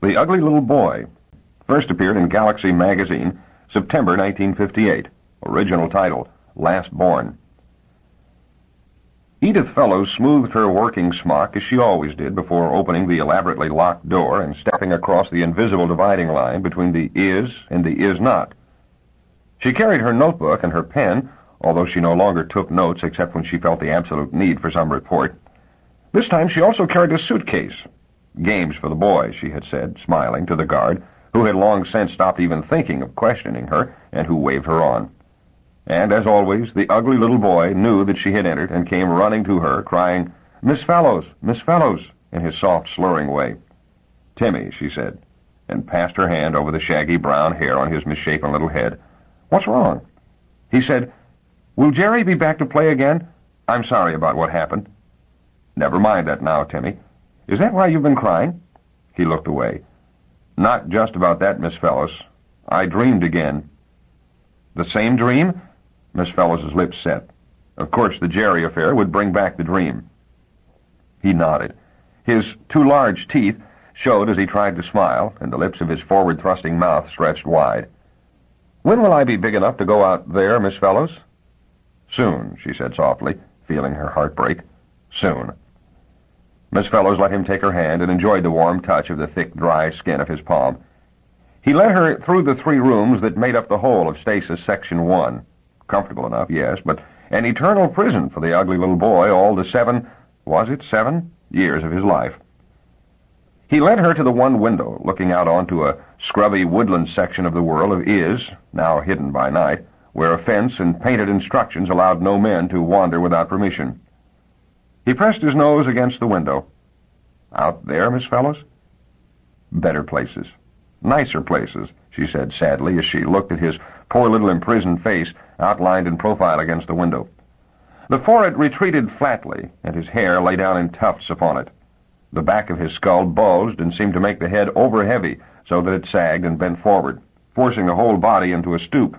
The Ugly Little Boy first appeared in Galaxy magazine, September 1958. Original title, Last Born. Edith Fellowes smoothed her working smock as she always did before opening the elaborately locked door and stepping across the invisible dividing line between the is and the is not. She carried her notebook and her pen, although she no longer took notes except when she felt the absolute need for some report. This time she also carried a suitcase. Games for the boys, she had said, smiling to the guard, who had long since stopped even thinking of questioning her, and who waved her on. And, as always, the ugly little boy knew that she had entered and came running to her, crying, Miss Fellowes, Miss Fellowes, in his soft, slurring way. Timmy, she said, and passed her hand over the shaggy brown hair on his misshapen little head. What's wrong? He said, Will Jerry be back to play again? I'm sorry about what happened. Never mind that now, Timmy. Is that why you've been crying? He looked away. Not just about that, Miss Fellowes. I dreamed again. The same dream? Miss Fellowes's lips set. Of course, the Jerry affair would bring back the dream. He nodded. His two large teeth showed as he tried to smile, and the lips of his forward-thrusting mouth stretched wide. When will I be big enough to go out there, Miss Fellowes? Soon, she said softly, feeling her heart break. Soon. Miss Fellowes let him take her hand and enjoyed the warm touch of the thick, dry skin of his palm. He led her through the three rooms that made up the whole of Stasis Section 1. Comfortable enough, yes, but an eternal prison for the ugly little boy all the seven, was it seven, years of his life. He led her to the one window, looking out onto a scrubby woodland section of the world of Is, now hidden by night, where a fence and painted instructions allowed no men to wander without permission. He pressed his nose against the window. Out there, Miss Fellowes? Better places. Nicer places, she said sadly as she looked at his poor little imprisoned face outlined in profile against the window. The forehead retreated flatly, and his hair lay down in tufts upon it. The back of his skull bulged and seemed to make the head over-heavy, so that it sagged and bent forward, forcing the whole body into a stoop.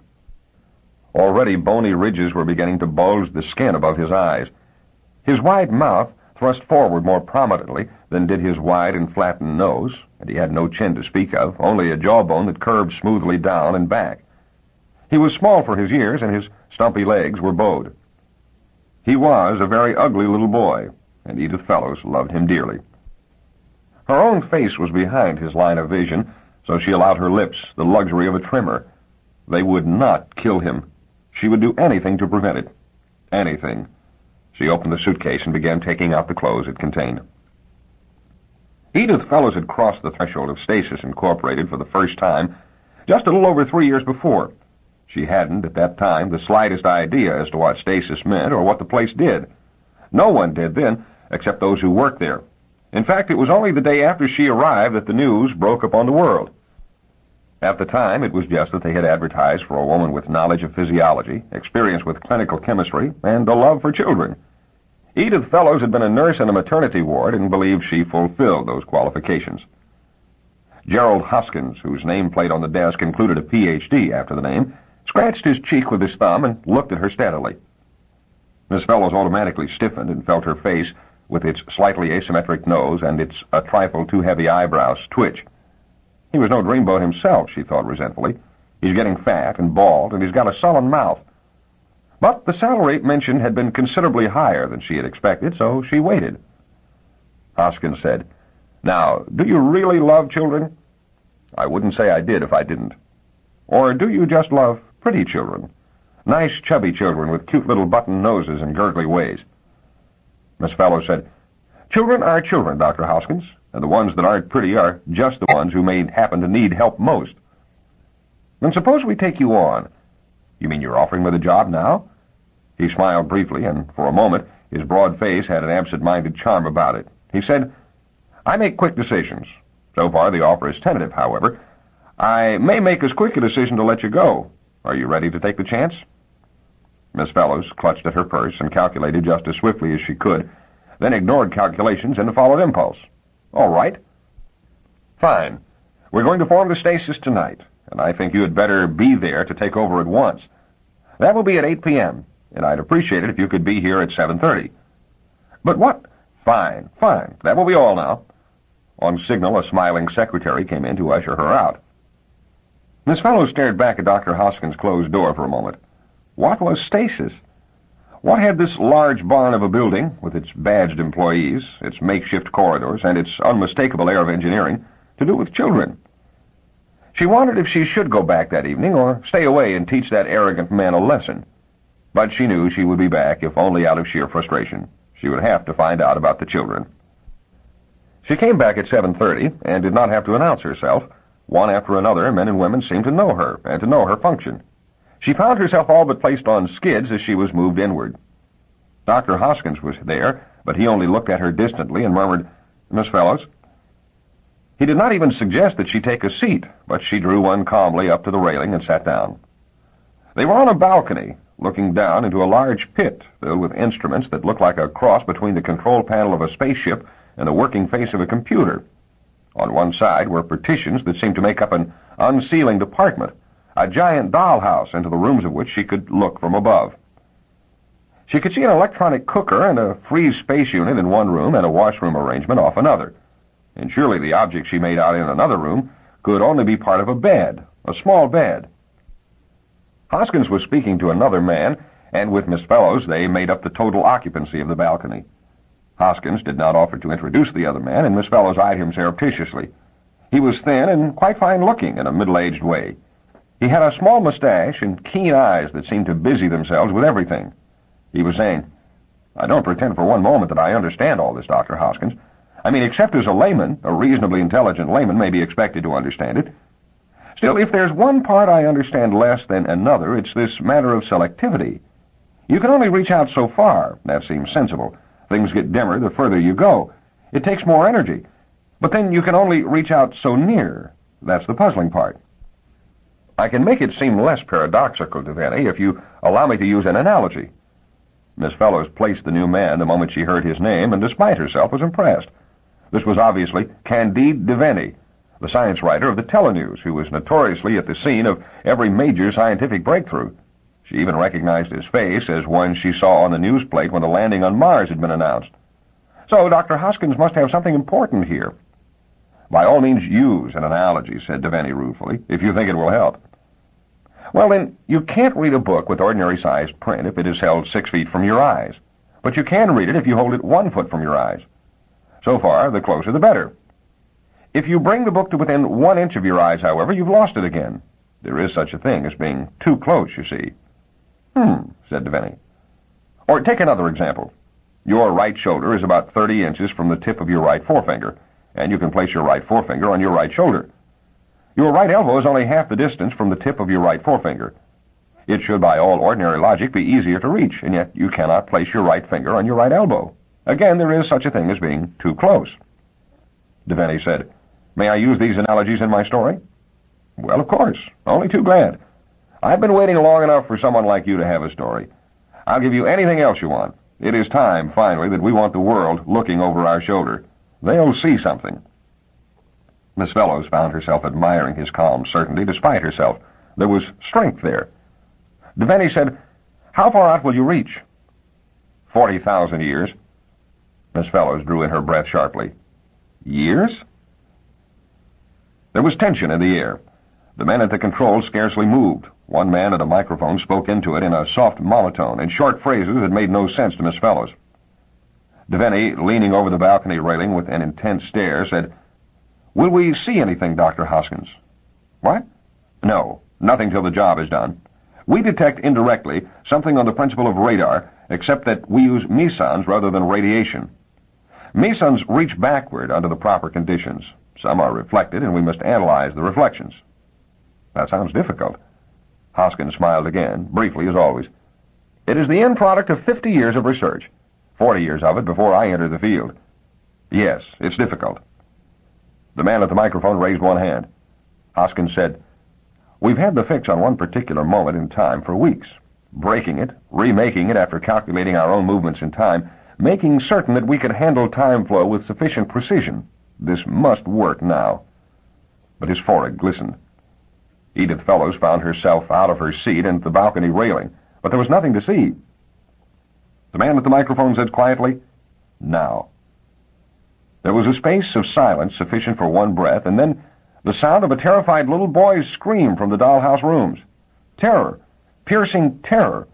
Already bony ridges were beginning to bulge the skin above his eyes. His wide mouth thrust forward more prominently than did his wide and flattened nose, and he had no chin to speak of, only a jawbone that curved smoothly down and back. He was small for his years, and his stumpy legs were bowed. He was a very ugly little boy, and Edith Fellowes loved him dearly. Her own face was behind his line of vision, so she allowed her lips the luxury of a trimmer. They would not kill him. She would do anything to prevent it. Anything. She opened the suitcase and began taking out the clothes it contained. Edith Fellowes had crossed the threshold of Stasis Incorporated for the first time just a little over three years before. She hadn't, at that time, the slightest idea as to what stasis meant or what the place did. No one did then, except those who worked there. In fact, it was only the day after she arrived that the news broke upon the world. At the time, it was just that they had advertised for a woman with knowledge of physiology, experience with clinical chemistry, and a love for children. Edith Fellowes had been a nurse in a maternity ward and believed she fulfilled those qualifications. Gerald Hoskins, whose nameplate on the desk included a Ph.D. after the name, scratched his cheek with his thumb, and looked at her steadily. Miss Fellowes automatically stiffened and felt her face, with its slightly asymmetric nose and its a trifle too heavy eyebrows, twitch. He was no dreamboat himself, she thought resentfully. He's getting fat and bald, and he's got a sullen mouth. But the salary mentioned had been considerably higher than she had expected, so she waited. Hoskins said, Now, do you really love children? I wouldn't say I did if I didn't. Or do you just love Pretty children. Nice, chubby children with cute little button noses and gurgly ways. Miss Fellowes said, Children are children, Dr. Hoskins, and the ones that aren't pretty are just the ones who may happen to need help most. Then suppose we take you on. You mean you're offering me the job now? He smiled briefly, and for a moment his broad face had an absent-minded charm about it. He said, I make quick decisions. So far the offer is tentative, however. I may make as quick a decision to let you go. Are you ready to take the chance? Miss Fellowes clutched at her purse and calculated just as swiftly as she could, then ignored calculations and followed impulse. All right. Fine. We're going to form the stasis tonight, and I think you had better be there to take over at once. That will be at 8 p.m., and I'd appreciate it if you could be here at 7.30. But what? Fine, fine. That will be all now. On signal, a smiling secretary came in to usher her out. Miss Fellowes stared back at Dr. Hoskins' closed door for a moment. What was stasis? What had this large barn of a building, with its badged employees, its makeshift corridors, and its unmistakable air of engineering, to do with children? She wondered if she should go back that evening or stay away and teach that arrogant man a lesson. But she knew she would be back, if only out of sheer frustration. She would have to find out about the children. She came back at 7.30 and did not have to announce herself. One after another, men and women seemed to know her and to know her function. She found herself all but placed on skids as she was moved inward. Dr. Hoskins was there, but he only looked at her distantly and murmured, Miss Fellowes. He did not even suggest that she take a seat, but she drew one calmly up to the railing and sat down. They were on a balcony, looking down into a large pit filled with instruments that looked like a cross between the control panel of a spaceship and the working face of a computer. On one side were partitions that seemed to make up an unsealing department, a giant dollhouse into the rooms of which she could look from above. She could see an electronic cooker and a freeze space unit in one room and a washroom arrangement off another and surely the object she made out in another room could only be part of a bed, a small bed. Hoskins was speaking to another man, and with Miss Fellowes they made up the total occupancy of the balcony. Hoskins did not offer to introduce the other man, and Miss Fellowes eyed him surreptitiously. He was thin and quite fine-looking in a middle-aged way. He had a small mustache and keen eyes that seemed to busy themselves with everything. He was saying, I don't pretend for one moment that I understand all this, Dr. Hoskins. I mean, except as a layman, a reasonably intelligent layman may be expected to understand it. Still, if there's one part I understand less than another, it's this matter of selectivity. You can only reach out so far. That seems sensible. Things get dimmer the further you go. It takes more energy. But then you can only reach out so near. That's the puzzling part. I can make it seem less paradoxical, Devaney, if you allow me to use an analogy. Miss Fellowes placed the new man the moment she heard his name, and despite herself was impressed. This was obviously Candide Devaney, the science writer of the Telenews, who was notoriously at the scene of every major scientific breakthrough. She even recognized his face as one she saw on the news plate when the landing on Mars had been announced. So Dr. Hoskins must have something important here. By all means use an analogy, said Devaney ruefully, if you think it will help. Well, then, you can't read a book with ordinary-sized print if it is held six feet from your eyes. But you can read it if you hold it one foot from your eyes. So far, the closer the better. If you bring the book to within one inch of your eyes, however, you've lost it again. There is such a thing as being too close, you see. Hmm, said Devaney. Or take another example. Your right shoulder is about 30 inches from the tip of your right forefinger, and you can place your right forefinger on your right shoulder. Your right elbow is only half the distance from the tip of your right forefinger. It should, by all ordinary logic, be easier to reach, and yet you cannot place your right finger on your right elbow. Again, there is such a thing as being too close. Devaney said, May I use these analogies in my story? Well, of course. Only too glad. I've been waiting long enough for someone like you to have a story. I'll give you anything else you want. It is time, finally, that we want the world looking over our shoulder. They'll see something. Miss Fellowes found herself admiring his calm certainty despite herself. There was strength there. Devaney said, How far out will you reach? Forty thousand years. Miss Fellowes drew in her breath sharply. Years? There was tension in the air. The men at the controls scarcely moved. One man at a microphone spoke into it in a soft monotone, in short phrases that made no sense to Miss Fellowes. Devaney, leaning over the balcony railing with an intense stare, said, Will we see anything, Dr. Hoskins? What? No, nothing till the job is done. We detect indirectly something on the principle of radar, except that we use mesons rather than radiation. Mesons reach backward under the proper conditions. Some are reflected, and we must analyze the reflections. That sounds difficult. Hoskins smiled again, briefly as always. It is the end product of 50 years of research. 40 years of it before I entered the field. Yes, it's difficult. The man at the microphone raised one hand. Hoskins said, We've had the fix on one particular moment in time for weeks. Breaking it, remaking it after calculating our own movements in time, making certain that we could handle time flow with sufficient precision. This must work now. But his forehead glistened. Edith Fellowes found herself out of her seat and at the balcony railing, but there was nothing to see. The man at the microphone said quietly, Now. There was a space of silence sufficient for one breath, and then the sound of a terrified little boy's scream from the dollhouse rooms. Terror. Piercing terror.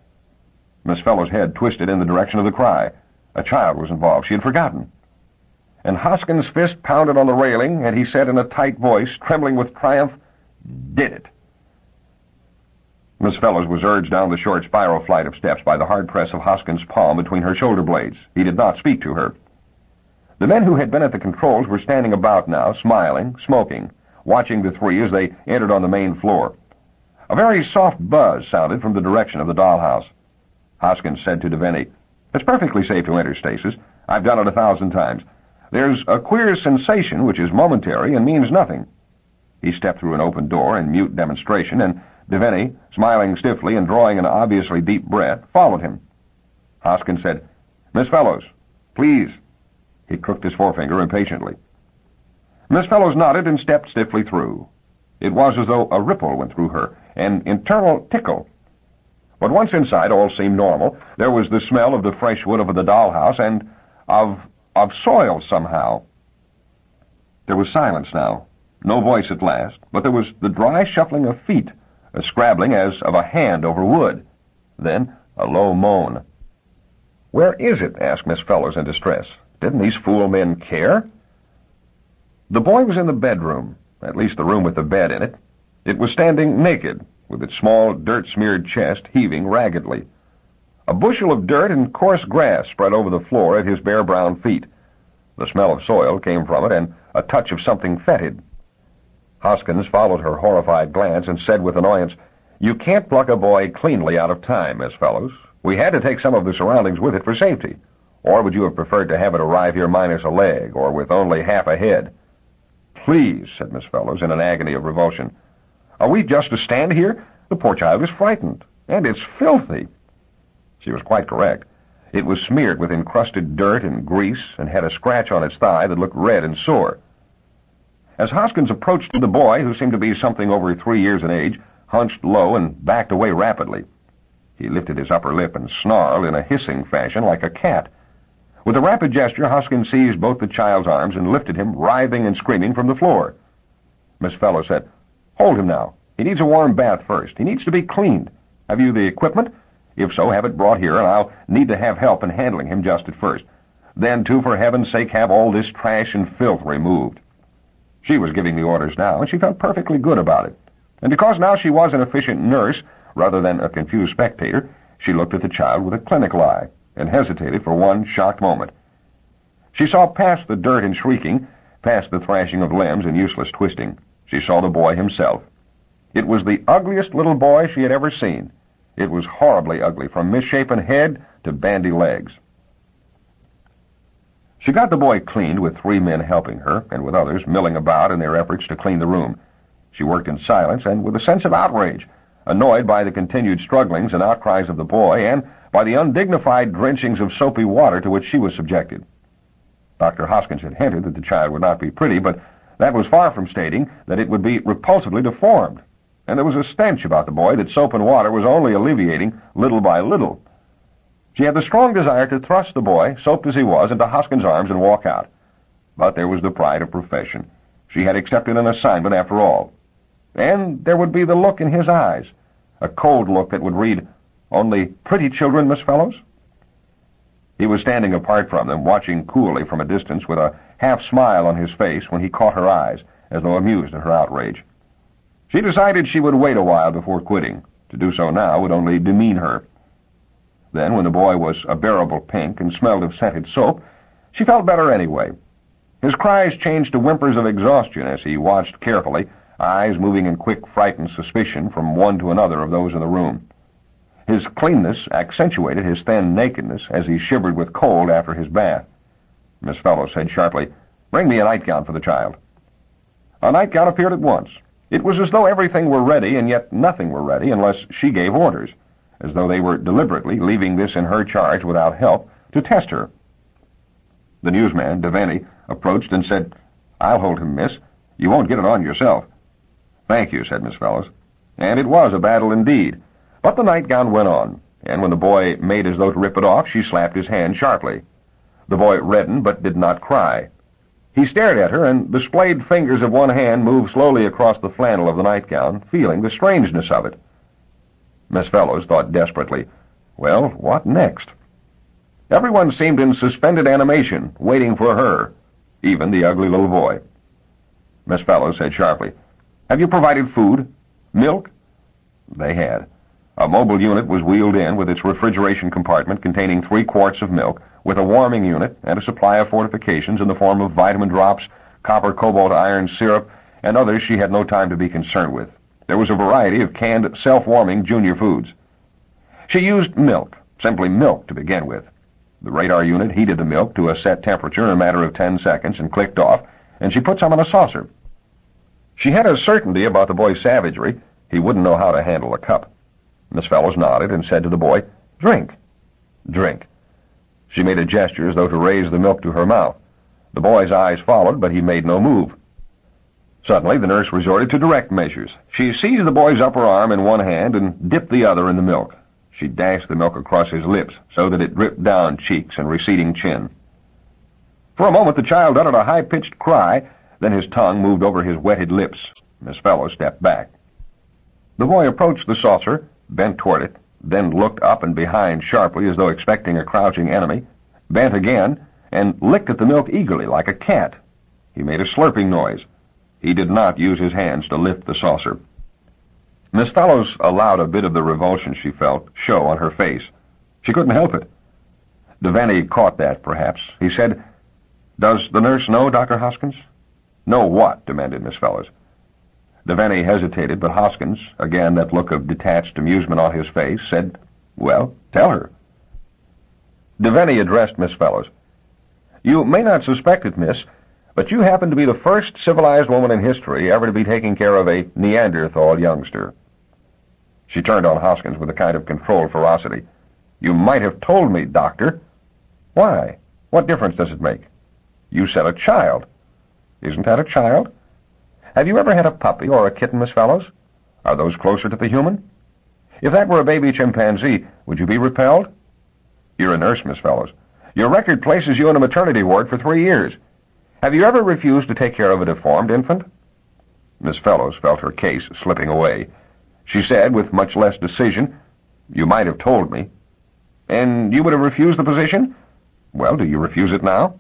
Miss Fellow's head twisted in the direction of the cry. A child was involved. She had forgotten. And Hoskins' fist pounded on the railing, and he said in a tight voice, trembling with triumph, Did it. Miss Fellowes was urged down the short spiral flight of steps by the hard press of Hoskins' palm between her shoulder blades. He did not speak to her. The men who had been at the controls were standing about now, smiling, smoking, watching the three as they entered on the main floor. A very soft buzz sounded from the direction of the dollhouse. Hoskins said to Devaney, It's perfectly safe to enter stasis. I've done it a thousand times. There's a queer sensation which is momentary and means nothing. He stepped through an open door in mute demonstration, and Devaney, smiling stiffly and drawing an obviously deep breath, followed him. Hoskins said, Miss Fellowes, please. He crooked his forefinger impatiently. Miss Fellowes nodded and stepped stiffly through. It was as though a ripple went through her, an internal tickle. But once inside, all seemed normal. There was the smell of the fresh wood of the dollhouse and of of soil somehow. There was silence now. No voice at last, but there was the dry shuffling of feet, a scrabbling as of a hand over wood. Then a low moan. Where is it? asked Miss Fellowes in distress. Didn't these fool men care? The boy was in the bedroom, at least the room with the bed in it. It was standing naked, with its small, dirt-smeared chest heaving raggedly. A bushel of dirt and coarse grass spread over the floor at his bare brown feet. The smell of soil came from it, and a touch of something fetid. Hoskins followed her horrified glance and said with annoyance, You can't pluck a boy cleanly out of time, Miss Fellowes. We had to take some of the surroundings with it for safety. Or would you have preferred to have it arrive here minus a leg, or with only half a head? Please, said Miss Fellowes in an agony of revulsion. Are we just to stand here? The poor child is frightened, and it's filthy. She was quite correct. It was smeared with encrusted dirt and grease and had a scratch on its thigh that looked red and sore. As Hoskins approached the boy, who seemed to be something over three years in age, hunched low and backed away rapidly. He lifted his upper lip and snarled in a hissing fashion like a cat. With a rapid gesture, Hoskins seized both the child's arms and lifted him, writhing and screaming, from the floor. Miss Fellowes said, Hold him now. He needs a warm bath first. He needs to be cleaned. Have you the equipment? If so, have it brought here, and I'll need to have help in handling him just at first. Then, too, for heaven's sake, have all this trash and filth removed. She was giving the orders now, and she felt perfectly good about it. And because now she was an efficient nurse, rather than a confused spectator, she looked at the child with a clinical eye, and hesitated for one shocked moment. She saw past the dirt and shrieking, past the thrashing of limbs and useless twisting. She saw the boy himself. It was the ugliest little boy she had ever seen. It was horribly ugly, from misshapen head to bandy legs. She got the boy cleaned with three men helping her, and with others milling about in their efforts to clean the room. She worked in silence and with a sense of outrage, annoyed by the continued strugglings and outcries of the boy, and by the undignified drenchings of soapy water to which she was subjected. Dr. Hoskins had hinted that the child would not be pretty, but that was far from stating that it would be repulsively deformed and there was a stench about the boy that soap and water was only alleviating little by little. She had the strong desire to thrust the boy, soaped as he was, into Hoskins' arms and walk out. But there was the pride of profession. She had accepted an assignment after all. And there would be the look in his eyes, a cold look that would read, Only pretty children, Miss Fellowes? He was standing apart from them, watching coolly from a distance with a half smile on his face when he caught her eyes, as though amused at her outrage. She decided she would wait a while before quitting. To do so now would only demean her. Then, when the boy was a bearable pink and smelled of scented soap, she felt better anyway. His cries changed to whimpers of exhaustion as he watched carefully, eyes moving in quick, frightened suspicion from one to another of those in the room. His cleanness accentuated his thin nakedness as he shivered with cold after his bath. Miss Fellowes said sharply, Bring me a nightgown for the child. A nightgown appeared at once, it was as though everything were ready, and yet nothing were ready unless she gave orders, as though they were deliberately leaving this in her charge without help to test her. The newsman, Devaney, approached and said, I'll hold him, miss. You won't get it on yourself. Thank you, said Miss Fellowes. And it was a battle indeed. But the nightgown went on, and when the boy made as though to rip it off, she slapped his hand sharply. The boy reddened but did not cry. He stared at her, and the splayed fingers of one hand moved slowly across the flannel of the nightgown, feeling the strangeness of it. Miss Fellowes thought desperately, well, what next? Everyone seemed in suspended animation, waiting for her, even the ugly little boy. Miss Fellowes said sharply, Have you provided food? Milk? They had. A mobile unit was wheeled in with its refrigeration compartment containing three quarts of milk, with a warming unit and a supply of fortifications in the form of vitamin drops, copper cobalt iron syrup, and others she had no time to be concerned with. There was a variety of canned, self-warming junior foods. She used milk, simply milk to begin with. The radar unit heated the milk to a set temperature in a matter of ten seconds and clicked off, and she put some in a saucer. She had a certainty about the boy's savagery. He wouldn't know how to handle a cup. Miss Fellowes nodded and said to the boy, Drink. Drink. She made a gesture as though to raise the milk to her mouth. The boy's eyes followed, but he made no move. Suddenly, the nurse resorted to direct measures. She seized the boy's upper arm in one hand and dipped the other in the milk. She dashed the milk across his lips so that it dripped down cheeks and receding chin. For a moment, the child uttered a high-pitched cry, then his tongue moved over his wetted lips. Miss Fellowes stepped back. The boy approached the saucer, bent toward it, then looked up and behind sharply as though expecting a crouching enemy, bent again, and licked at the milk eagerly like a cat. He made a slurping noise. He did not use his hands to lift the saucer. Miss Fellowes allowed a bit of the revulsion she felt show on her face. She couldn't help it. Devaney caught that, perhaps. He said, Does the nurse know, Dr. Hoskins? Know what? demanded Miss Fellowes. Devaney hesitated, but Hoskins, again that look of detached amusement on his face, said, Well, tell her. Devaney addressed Miss Fellowes. You may not suspect it, miss, but you happen to be the first civilized woman in history ever to be taking care of a Neanderthal youngster. She turned on Hoskins with a kind of controlled ferocity. You might have told me, Doctor. Why? What difference does it make? You said a child. Isn't that a child? Have you ever had a puppy or a kitten, Miss Fellowes? Are those closer to the human? If that were a baby chimpanzee, would you be repelled? You're a nurse, Miss Fellowes. Your record places you in a maternity ward for three years. Have you ever refused to take care of a deformed infant? Miss Fellowes felt her case slipping away. She said, with much less decision, You might have told me. And you would have refused the position? Well, do you refuse it now?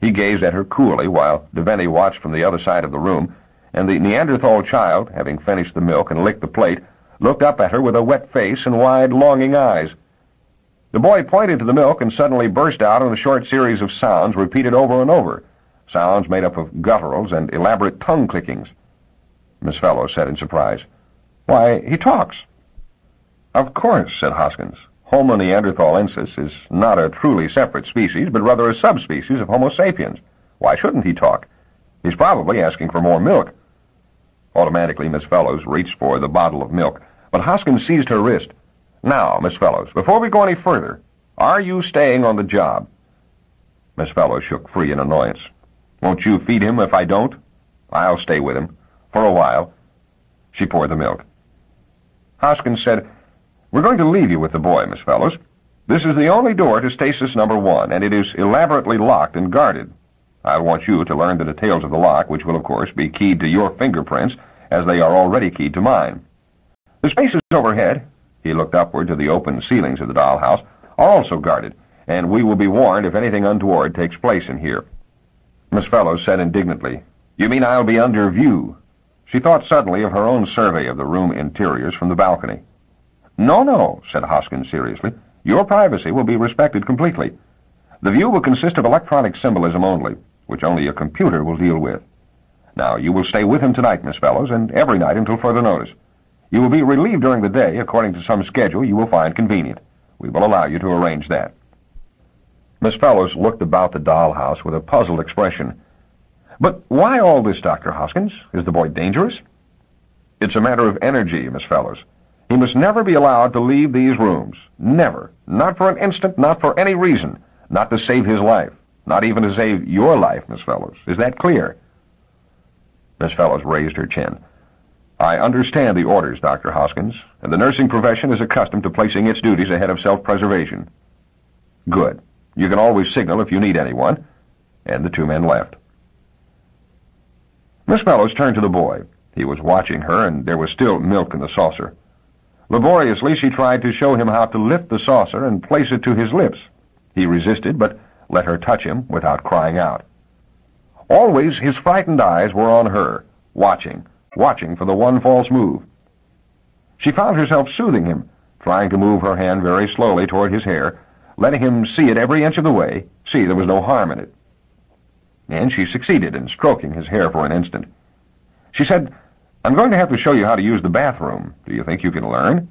He gazed at her coolly while Devaney watched from the other side of the room, and the Neanderthal child, having finished the milk and licked the plate, looked up at her with a wet face and wide, longing eyes. The boy pointed to the milk and suddenly burst out in a short series of sounds repeated over and over, sounds made up of gutturals and elaborate tongue clickings. Miss Fellowes said in surprise, Why, he talks. Of course, said Hoskins. Homo neanderthalensis is not a truly separate species, but rather a subspecies of Homo sapiens. Why shouldn't he talk? He's probably asking for more milk. Automatically, Miss Fellowes reached for the bottle of milk, but Hoskins seized her wrist. Now, Miss Fellowes, before we go any further, are you staying on the job? Miss Fellowes shook free in annoyance. Won't you feed him if I don't? I'll stay with him. For a while. She poured the milk. Hoskins said, we're going to leave you with the boy, Miss Fellowes. This is the only door to stasis number one, and it is elaborately locked and guarded. I want you to learn the details of the lock, which will, of course, be keyed to your fingerprints, as they are already keyed to mine. The spaces overhead, he looked upward to the open ceilings of the dollhouse, are also guarded, and we will be warned if anything untoward takes place in here. Miss Fellowes said indignantly, You mean I'll be under view? She thought suddenly of her own survey of the room interiors from the balcony. No, no, said Hoskins seriously. Your privacy will be respected completely. The view will consist of electronic symbolism only, which only a computer will deal with. Now, you will stay with him tonight, Miss Fellowes, and every night until further notice. You will be relieved during the day according to some schedule you will find convenient. We will allow you to arrange that. Miss Fellowes looked about the dollhouse with a puzzled expression. But why all this, Dr. Hoskins? Is the boy dangerous? It's a matter of energy, Miss Fellowes. He must never be allowed to leave these rooms. Never. Not for an instant, not for any reason. Not to save his life. Not even to save your life, Miss Fellowes. Is that clear? Miss Fellowes raised her chin. I understand the orders, Dr. Hoskins, and the nursing profession is accustomed to placing its duties ahead of self-preservation. Good. You can always signal if you need anyone. And the two men left. Miss Fellowes turned to the boy. He was watching her, and there was still milk in the saucer. Laboriously, she tried to show him how to lift the saucer and place it to his lips. He resisted, but let her touch him without crying out. Always his frightened eyes were on her, watching, watching for the one false move. She found herself soothing him, trying to move her hand very slowly toward his hair, letting him see it every inch of the way, see there was no harm in it. And she succeeded in stroking his hair for an instant. She said, I'm going to have to show you how to use the bathroom. Do you think you can learn?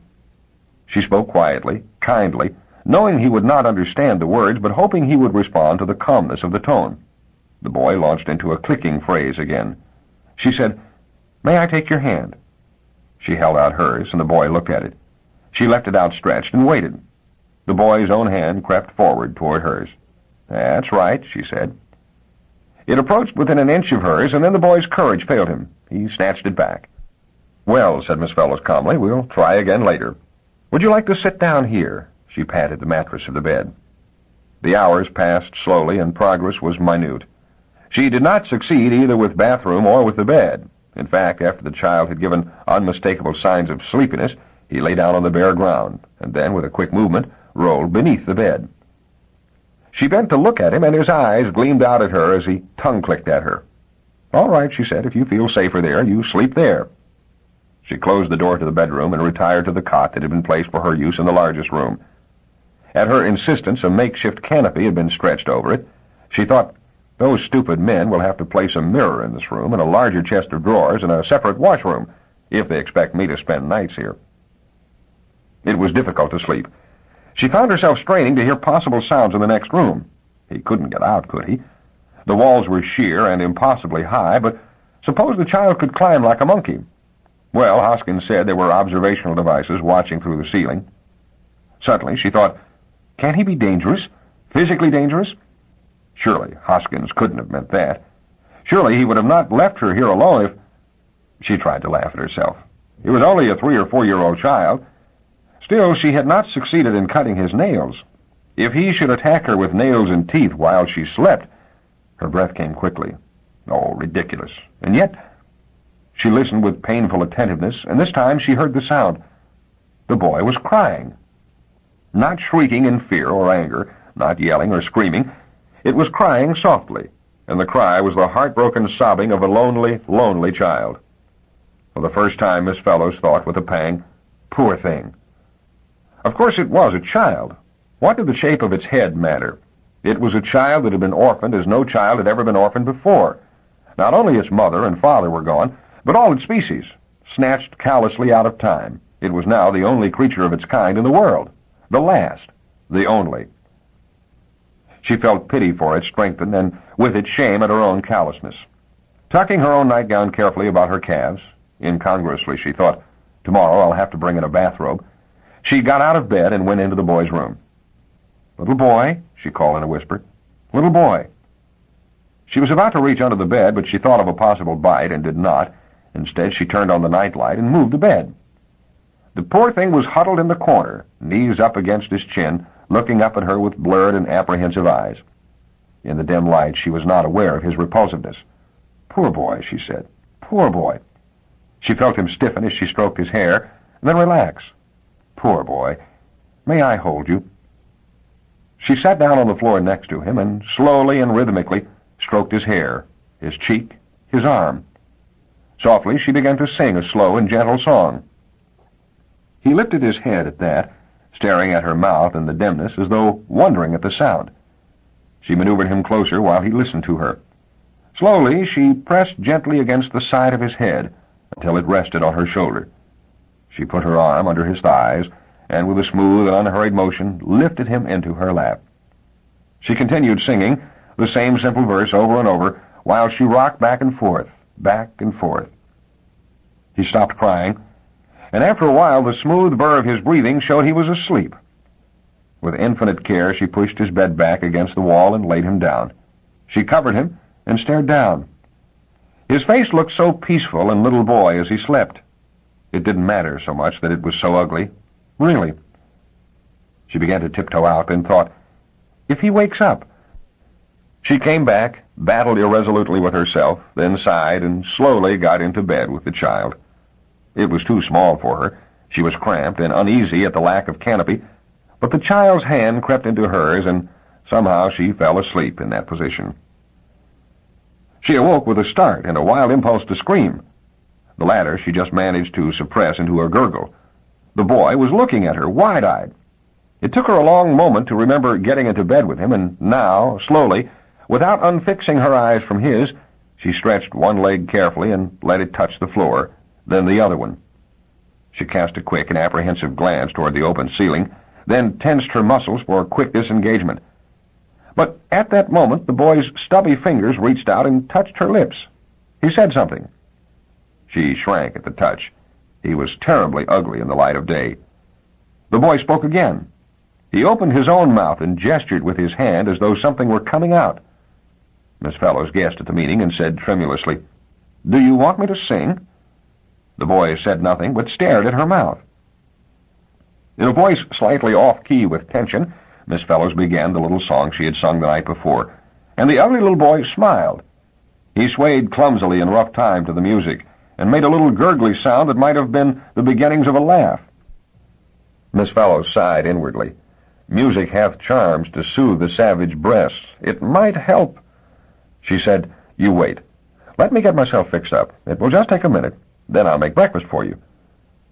She spoke quietly, kindly, knowing he would not understand the words, but hoping he would respond to the calmness of the tone. The boy launched into a clicking phrase again. She said, May I take your hand? She held out hers, and the boy looked at it. She left it outstretched and waited. The boy's own hand crept forward toward hers. That's right, she said. It approached within an inch of hers, and then the boy's courage failed him. He snatched it back. Well, said Miss Fellowes calmly, we'll try again later. Would you like to sit down here? She patted the mattress of the bed. The hours passed slowly, and progress was minute. She did not succeed either with bathroom or with the bed. In fact, after the child had given unmistakable signs of sleepiness, he lay down on the bare ground, and then, with a quick movement, rolled beneath the bed. She bent to look at him, and his eyes gleamed out at her as he tongue-clicked at her. All right, she said, if you feel safer there, you sleep there. She closed the door to the bedroom and retired to the cot that had been placed for her use in the largest room. At her insistence, a makeshift canopy had been stretched over it. She thought, those stupid men will have to place a mirror in this room and a larger chest of drawers and a separate washroom if they expect me to spend nights here. It was difficult to sleep. She found herself straining to hear possible sounds in the next room. He couldn't get out, could he? The walls were sheer and impossibly high, but suppose the child could climb like a monkey. Well, Hoskins said there were observational devices watching through the ceiling. Suddenly, she thought, can he be dangerous? Physically dangerous? Surely Hoskins couldn't have meant that. Surely he would have not left her here alone if... She tried to laugh at herself. He was only a three or four-year-old child. Still, she had not succeeded in cutting his nails. If he should attack her with nails and teeth while she slept... Her breath came quickly. Oh, ridiculous. And yet... She listened with painful attentiveness, and this time she heard the sound. The boy was crying. Not shrieking in fear or anger, not yelling or screaming, it was crying softly, and the cry was the heartbroken sobbing of a lonely, lonely child. For the first time, Miss Fellowes thought with a pang, poor thing. Of course it was a child. What did the shape of its head matter? It was a child that had been orphaned as no child had ever been orphaned before. Not only its mother and father were gone, but all its species, snatched callously out of time. It was now the only creature of its kind in the world. The last. The only. She felt pity for it strengthened, and with it shame at her own callousness. Tucking her own nightgown carefully about her calves, incongruously she thought, tomorrow I'll have to bring in a bathrobe, she got out of bed and went into the boy's room. Little boy, she called in a whisper. Little boy. She was about to reach under the bed, but she thought of a possible bite and did not. Instead, she turned on the nightlight and moved the bed. The poor thing was huddled in the corner, knees up against his chin, looking up at her with blurred and apprehensive eyes. In the dim light, she was not aware of his repulsiveness. Poor boy, she said. Poor boy. She felt him stiffen as she stroked his hair, then relax. Poor boy. May I hold you? She sat down on the floor next to him and slowly and rhythmically stroked his hair, his cheek, his arm. Softly, she began to sing a slow and gentle song. He lifted his head at that staring at her mouth in the dimness as though wondering at the sound. She maneuvered him closer while he listened to her. Slowly, she pressed gently against the side of his head until it rested on her shoulder. She put her arm under his thighs and, with a smooth and unhurried motion, lifted him into her lap. She continued singing the same simple verse over and over while she rocked back and forth, back and forth. He stopped crying and after a while the smooth burr of his breathing showed he was asleep. With infinite care she pushed his bed back against the wall and laid him down. She covered him and stared down. His face looked so peaceful and little boy as he slept. It didn't matter so much that it was so ugly. Really. She began to tiptoe out and thought, if he wakes up. She came back, battled irresolutely with herself, then sighed and slowly got into bed with the child. It was too small for her. She was cramped and uneasy at the lack of canopy, but the child's hand crept into hers, and somehow she fell asleep in that position. She awoke with a start and a wild impulse to scream. The latter she just managed to suppress into a gurgle. The boy was looking at her, wide-eyed. It took her a long moment to remember getting into bed with him, and now, slowly, without unfixing her eyes from his, she stretched one leg carefully and let it touch the floor, then the other one. She cast a quick and apprehensive glance toward the open ceiling, then tensed her muscles for quick disengagement. But at that moment, the boy's stubby fingers reached out and touched her lips. He said something. She shrank at the touch. He was terribly ugly in the light of day. The boy spoke again. He opened his own mouth and gestured with his hand as though something were coming out. Miss Fellowes guessed at the meaning and said tremulously, Do you want me to sing? The boy said nothing, but stared at her mouth. In a voice slightly off-key with tension, Miss Fellowes began the little song she had sung the night before, and the ugly little boy smiled. He swayed clumsily in rough time to the music, and made a little gurgly sound that might have been the beginnings of a laugh. Miss Fellowes sighed inwardly. Music hath charms to soothe the savage breast. It might help. She said, You wait. Let me get myself fixed up. It will just take a minute. Then I'll make breakfast for you.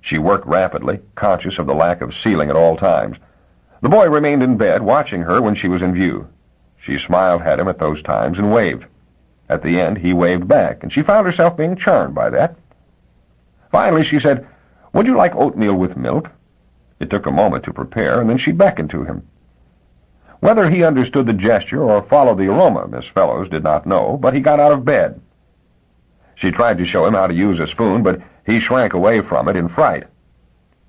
She worked rapidly, conscious of the lack of ceiling at all times. The boy remained in bed, watching her when she was in view. She smiled at him at those times and waved. At the end, he waved back, and she found herself being charmed by that. Finally, she said, Would you like oatmeal with milk? It took a moment to prepare, and then she beckoned to him. Whether he understood the gesture or followed the aroma, Miss Fellowes did not know, but he got out of bed. She tried to show him how to use a spoon, but he shrank away from it in fright.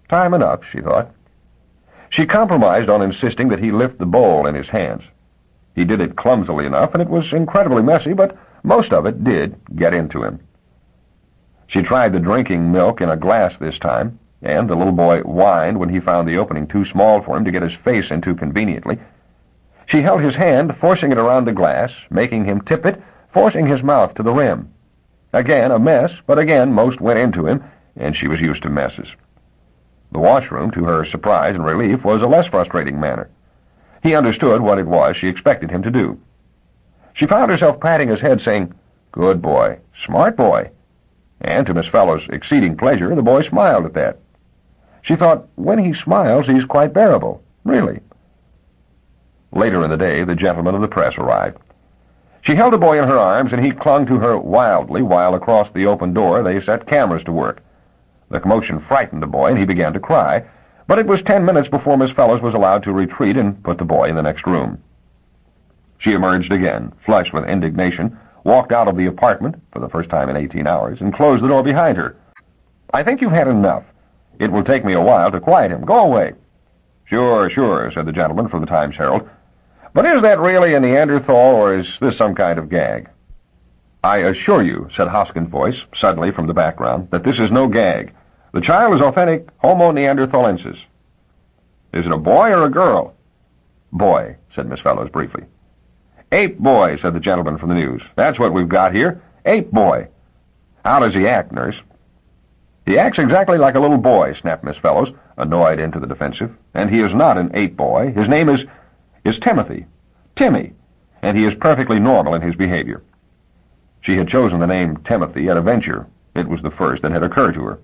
Time enough, she thought. She compromised on insisting that he lift the bowl in his hands. He did it clumsily enough, and it was incredibly messy, but most of it did get into him. She tried the drinking milk in a glass this time, and the little boy whined when he found the opening too small for him to get his face into conveniently. She held his hand, forcing it around the glass, making him tip it, forcing his mouth to the rim. Again, a mess, but again, most went into him, and she was used to messes. The washroom, to her surprise and relief, was a less frustrating matter. He understood what it was she expected him to do. She found herself patting his head, saying, Good boy, smart boy. And to Miss Fellow's exceeding pleasure, the boy smiled at that. She thought, when he smiles, he's quite bearable. Really. Later in the day, the gentleman of the press arrived. She held the boy in her arms, and he clung to her wildly while across the open door they set cameras to work. The commotion frightened the boy, and he began to cry, but it was ten minutes before Miss Fellowes was allowed to retreat and put the boy in the next room. She emerged again, flushed with indignation, walked out of the apartment, for the first time in eighteen hours, and closed the door behind her. I think you've had enough. It will take me a while to quiet him. Go away. Sure, sure, said the gentleman from the Times Herald. But is that really a Neanderthal, or is this some kind of gag? I assure you, said Hoskin's voice, suddenly from the background, that this is no gag. The child is authentic Homo neanderthalensis. Is it a boy or a girl? Boy, said Miss Fellowes briefly. Ape boy, said the gentleman from the news. That's what we've got here. Ape boy. How does he act, nurse? He acts exactly like a little boy, snapped Miss Fellowes, annoyed into the defensive. And he is not an ape boy. His name is is Timothy, Timmy, and he is perfectly normal in his behavior. She had chosen the name Timothy at a venture. It was the first that had occurred to her.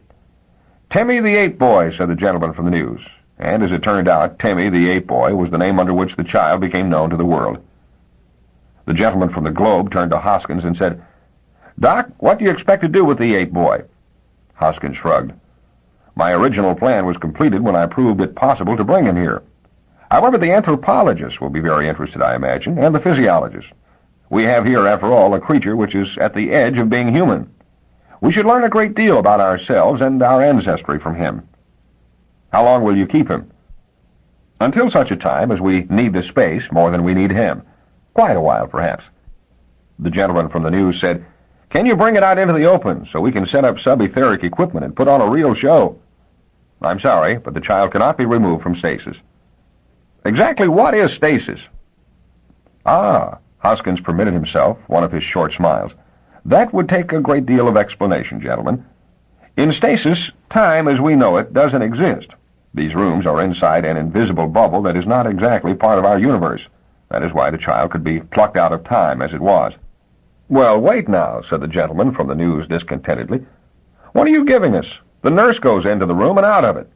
Timmy the Ape Boy, said the gentleman from the news. And as it turned out, Timmy the Ape Boy was the name under which the child became known to the world. The gentleman from the Globe turned to Hoskins and said, Doc, what do you expect to do with the Ape Boy? Hoskins shrugged. My original plan was completed when I proved it possible to bring him here. However, the anthropologists will be very interested, I imagine, and the physiologists. We have here, after all, a creature which is at the edge of being human. We should learn a great deal about ourselves and our ancestry from him. How long will you keep him? Until such a time as we need the space more than we need him. Quite a while, perhaps. The gentleman from the news said, Can you bring it out into the open so we can set up sub-etheric equipment and put on a real show? I'm sorry, but the child cannot be removed from stasis. Exactly what is stasis? Ah, Hoskins permitted himself one of his short smiles. That would take a great deal of explanation, gentlemen. In stasis, time as we know it doesn't exist. These rooms are inside an invisible bubble that is not exactly part of our universe. That is why the child could be plucked out of time as it was. Well, wait now, said the gentleman from the news discontentedly. What are you giving us? The nurse goes into the room and out of it.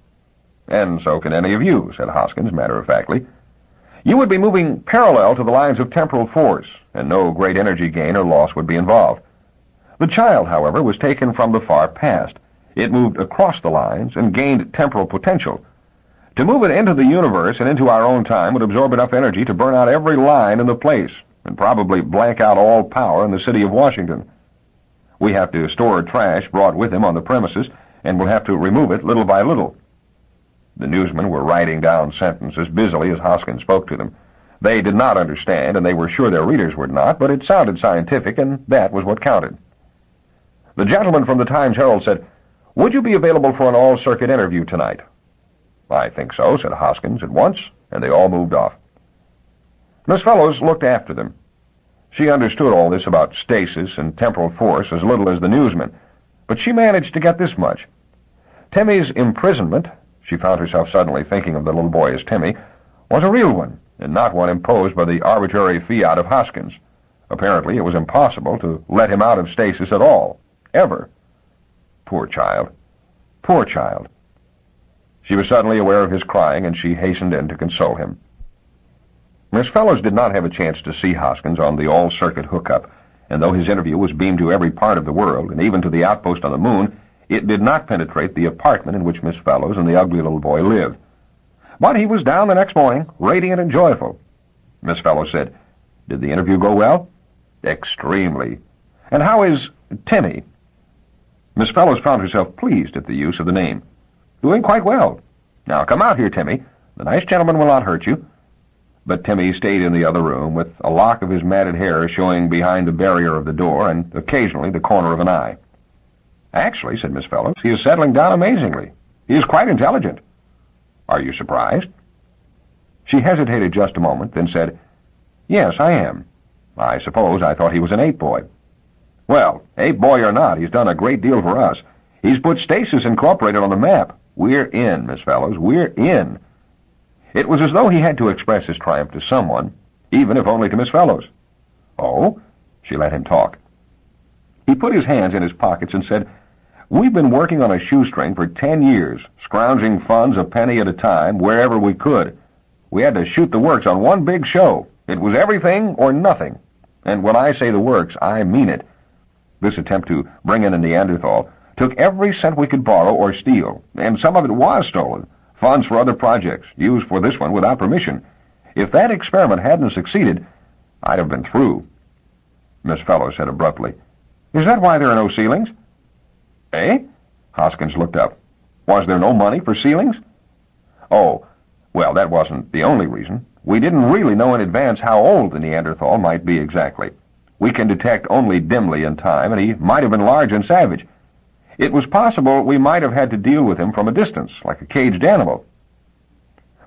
And so can any of you, said Hoskins matter-of-factly. You would be moving parallel to the lines of temporal force, and no great energy gain or loss would be involved. The child, however, was taken from the far past. It moved across the lines and gained temporal potential. To move it into the universe and into our own time would absorb enough energy to burn out every line in the place, and probably blank out all power in the city of Washington. We have to store trash brought with him on the premises, and we'll have to remove it little by little. The newsmen were writing down sentences busily as Hoskins spoke to them. They did not understand, and they were sure their readers would not, but it sounded scientific, and that was what counted. The gentleman from the Times Herald said, Would you be available for an all-circuit interview tonight? I think so, said Hoskins at once, and they all moved off. Miss Fellowes looked after them. She understood all this about stasis and temporal force as little as the newsmen, but she managed to get this much. Timmy's imprisonment she found herself suddenly thinking of the little boy as Timmy, was a real one, and not one imposed by the arbitrary fiat of Hoskins. Apparently, it was impossible to let him out of stasis at all. Ever. Poor child. Poor child. She was suddenly aware of his crying, and she hastened in to console him. Miss Fellowes did not have a chance to see Hoskins on the all-circuit hookup, and though his interview was beamed to every part of the world, and even to the outpost on the moon, it did not penetrate the apartment in which Miss Fellowes and the ugly little boy lived. But he was down the next morning, radiant and joyful. Miss Fellowes said, Did the interview go well? Extremely. And how is Timmy? Miss Fellowes found herself pleased at the use of the name. Doing quite well. Now come out here, Timmy. The nice gentleman will not hurt you. But Timmy stayed in the other room, with a lock of his matted hair showing behind the barrier of the door, and occasionally the corner of an eye. Actually, said Miss Fellowes, he is settling down amazingly. He is quite intelligent. Are you surprised? She hesitated just a moment, then said, Yes, I am. I suppose I thought he was an ape boy. Well, ape boy or not, he's done a great deal for us. He's put Stasis Incorporated on the map. We're in, Miss Fellowes, we're in. It was as though he had to express his triumph to someone, even if only to Miss Fellowes. Oh? She let him talk. He put his hands in his pockets and said, We've been working on a shoestring for ten years, scrounging funds a penny at a time wherever we could. We had to shoot the works on one big show. It was everything or nothing. And when I say the works, I mean it. This attempt to bring in a Neanderthal took every cent we could borrow or steal, and some of it was stolen. Funds for other projects, used for this one without permission. If that experiment hadn't succeeded, I'd have been through. Miss Fellowes said abruptly, Is that why there are no ceilings? Eh? Hoskins looked up. Was there no money for ceilings? Oh, well, that wasn't the only reason. We didn't really know in advance how old the Neanderthal might be exactly. We can detect only dimly in time, and he might have been large and savage. It was possible we might have had to deal with him from a distance, like a caged animal.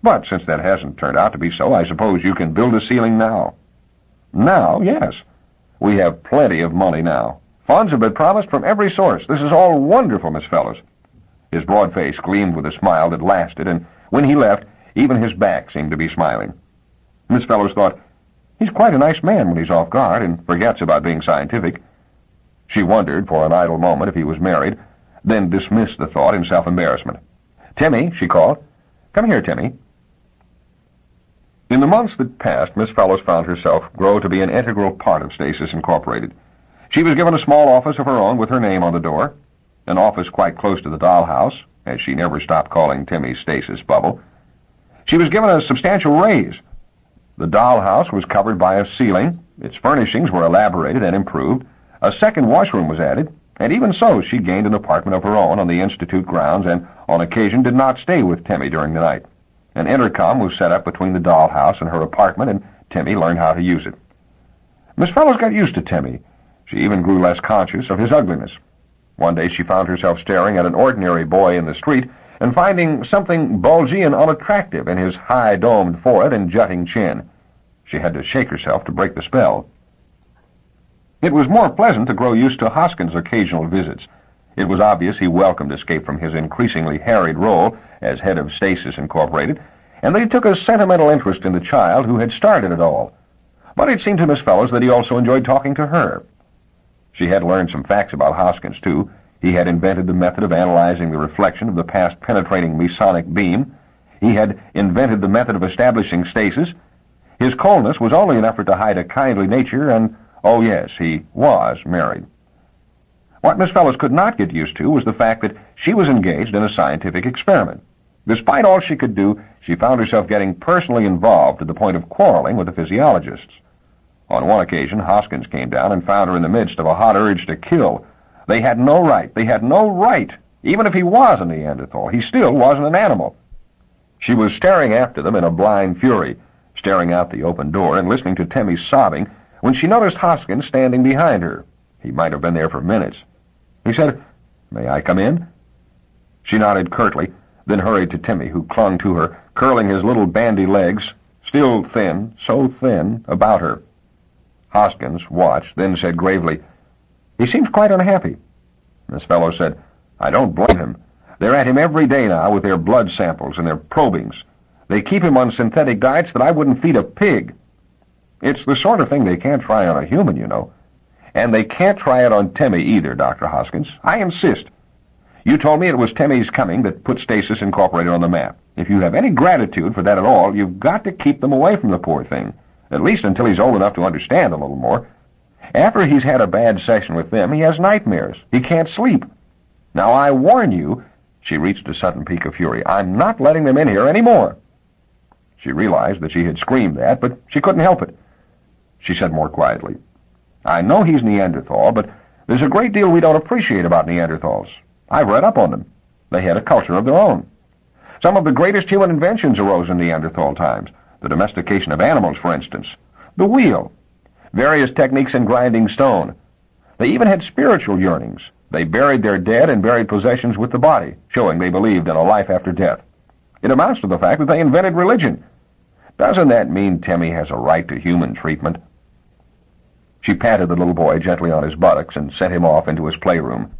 But since that hasn't turned out to be so, I suppose you can build a ceiling now. Now, yes. We have plenty of money now. Funds have been promised from every source. This is all wonderful, Miss Fellowes. His broad face gleamed with a smile that lasted, and when he left, even his back seemed to be smiling. Miss Fellowes thought, he's quite a nice man when he's off guard and forgets about being scientific. She wondered for an idle moment if he was married, then dismissed the thought in self-embarrassment. Timmy, she called. Come here, Timmy. In the months that passed, Miss Fellowes found herself grow to be an integral part of Stasis Incorporated. She was given a small office of her own with her name on the door, an office quite close to the dollhouse, as she never stopped calling Timmy's stasis bubble. She was given a substantial raise. The dollhouse was covered by a ceiling, its furnishings were elaborated and improved, a second washroom was added, and even so she gained an apartment of her own on the Institute grounds and on occasion did not stay with Timmy during the night. An intercom was set up between the dollhouse and her apartment, and Timmy learned how to use it. Miss Fellowes got used to Timmy, she even grew less conscious of his ugliness. One day she found herself staring at an ordinary boy in the street and finding something bulgy and unattractive in his high-domed forehead and jutting chin. She had to shake herself to break the spell. It was more pleasant to grow used to Hoskins' occasional visits. It was obvious he welcomed escape from his increasingly harried role as head of Stasis Incorporated, and that he took a sentimental interest in the child who had started it all. But it seemed to Miss Fellowes that he also enjoyed talking to her. She had learned some facts about Hoskins, too. He had invented the method of analyzing the reflection of the past penetrating mesonic beam. He had invented the method of establishing stasis. His coldness was only an effort to hide a kindly nature, and, oh yes, he was married. What Miss Fellowes could not get used to was the fact that she was engaged in a scientific experiment. Despite all she could do, she found herself getting personally involved to the point of quarreling with the physiologists. On one occasion, Hoskins came down and found her in the midst of a hot urge to kill. They had no right. They had no right. Even if he was a Neanderthal, he still wasn't an animal. She was staring after them in a blind fury, staring out the open door and listening to Timmy sobbing, when she noticed Hoskins standing behind her. He might have been there for minutes. He said, May I come in? She nodded curtly, then hurried to Timmy, who clung to her, curling his little bandy legs, still thin, so thin, about her. Hoskins watched, then said gravely, He seems quite unhappy. Miss Fellowes said, I don't blame him. They're at him every day now with their blood samples and their probings. They keep him on synthetic diets that I wouldn't feed a pig. It's the sort of thing they can't try on a human, you know. And they can't try it on Timmy either, Dr. Hoskins. I insist. You told me it was Timmy's coming that put Stasis Incorporated on the map. If you have any gratitude for that at all, you've got to keep them away from the poor thing, at least until he's old enough to understand a little more. After he's had a bad session with them, he has nightmares. He can't sleep. Now, I warn you, she reached a sudden peak of fury, I'm not letting them in here any more. She realized that she had screamed that, but she couldn't help it. She said more quietly, I know he's Neanderthal, but there's a great deal we don't appreciate about Neanderthals. I've read up on them. They had a culture of their own. Some of the greatest human inventions arose in Neanderthal times. The domestication of animals, for instance. The wheel. Various techniques in grinding stone. They even had spiritual yearnings. They buried their dead and buried possessions with the body, showing they believed in a life after death. It amounts to the fact that they invented religion. Doesn't that mean Timmy has a right to human treatment? She patted the little boy gently on his buttocks and sent him off into his playroom.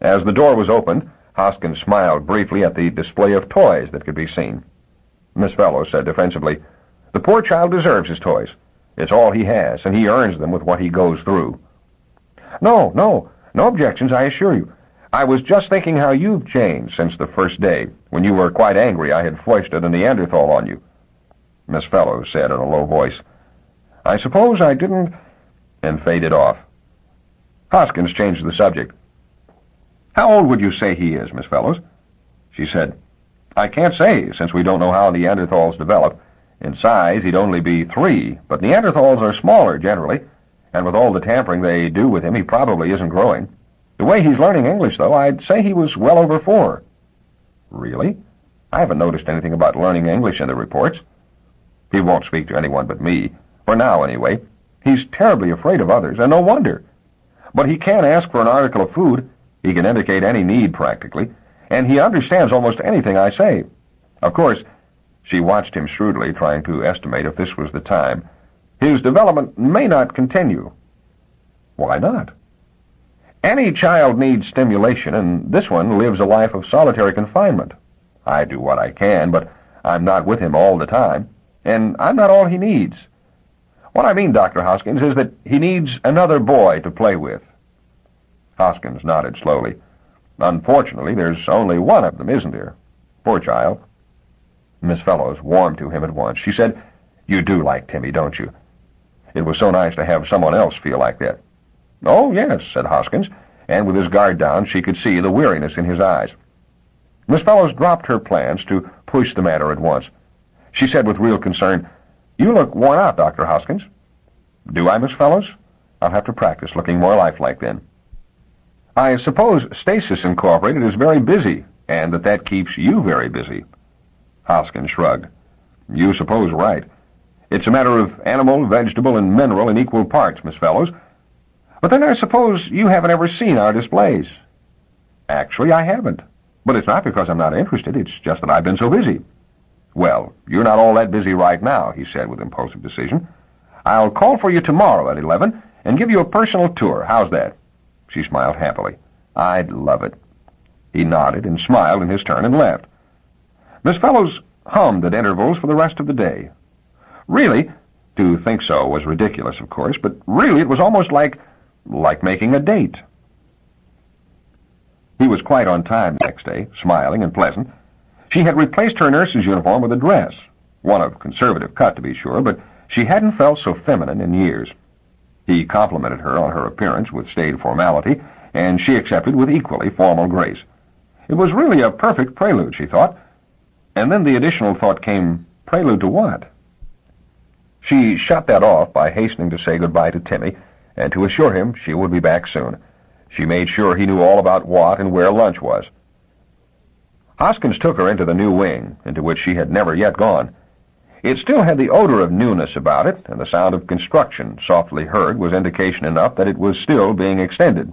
As the door was opened, Hoskins smiled briefly at the display of toys that could be seen. Miss Fellowes said defensively, The poor child deserves his toys. It's all he has, and he earns them with what he goes through. No, no, no objections, I assure you. I was just thinking how you've changed since the first day, when you were quite angry I had foisted a Neanderthal on you. Miss Fellowes said in a low voice, I suppose I didn't and faded off. Hoskins changed the subject. How old would you say he is, Miss Fellows? She said, I can't say, since we don't know how Neanderthals develop. In size, he'd only be three, but Neanderthals are smaller, generally, and with all the tampering they do with him, he probably isn't growing. The way he's learning English, though, I'd say he was well over four. Really? I haven't noticed anything about learning English in the reports. He won't speak to anyone but me, for now, anyway. He's terribly afraid of others, and no wonder. But he can ask for an article of food. He can indicate any need, practically, and he understands almost anything I say. Of course, she watched him shrewdly, trying to estimate if this was the time. His development may not continue. Why not? Any child needs stimulation, and this one lives a life of solitary confinement. I do what I can, but I'm not with him all the time, and I'm not all he needs. What I mean, Dr. Hoskins, is that he needs another boy to play with. Hoskins nodded slowly. Unfortunately, there's only one of them, isn't there? Poor child. Miss Fellowes warmed to him at once. She said, You do like Timmy, don't you? It was so nice to have someone else feel like that. Oh, yes, said Hoskins, and with his guard down, she could see the weariness in his eyes. Miss Fellowes dropped her plans to push the matter at once. She said with real concern, you look worn out, Dr. Hoskins. Do I, Miss Fellowes? I'll have to practice looking more lifelike then. I suppose Stasis Incorporated is very busy, and that that keeps you very busy. Hoskins shrugged. You suppose right. It's a matter of animal, vegetable, and mineral in equal parts, Miss Fellowes. But then I suppose you haven't ever seen our displays. Actually, I haven't. But it's not because I'm not interested. It's just that I've been so busy. Well, you're not all that busy right now, he said with impulsive decision. I'll call for you tomorrow at 11 and give you a personal tour. How's that? She smiled happily. I'd love it. He nodded and smiled in his turn and left. Miss Fellowes hummed at intervals for the rest of the day. Really, to think so was ridiculous, of course, but really it was almost like, like making a date. He was quite on time next day, smiling and pleasant. She had replaced her nurse's uniform with a dress, one of conservative cut to be sure, but she hadn't felt so feminine in years. He complimented her on her appearance with staid formality, and she accepted with equally formal grace. It was really a perfect prelude, she thought. And then the additional thought came, prelude to what? She shut that off by hastening to say goodbye to Timmy and to assure him she would be back soon. She made sure he knew all about what and where lunch was. Hoskins took her into the new wing, into which she had never yet gone. It still had the odor of newness about it, and the sound of construction, softly heard, was indication enough that it was still being extended.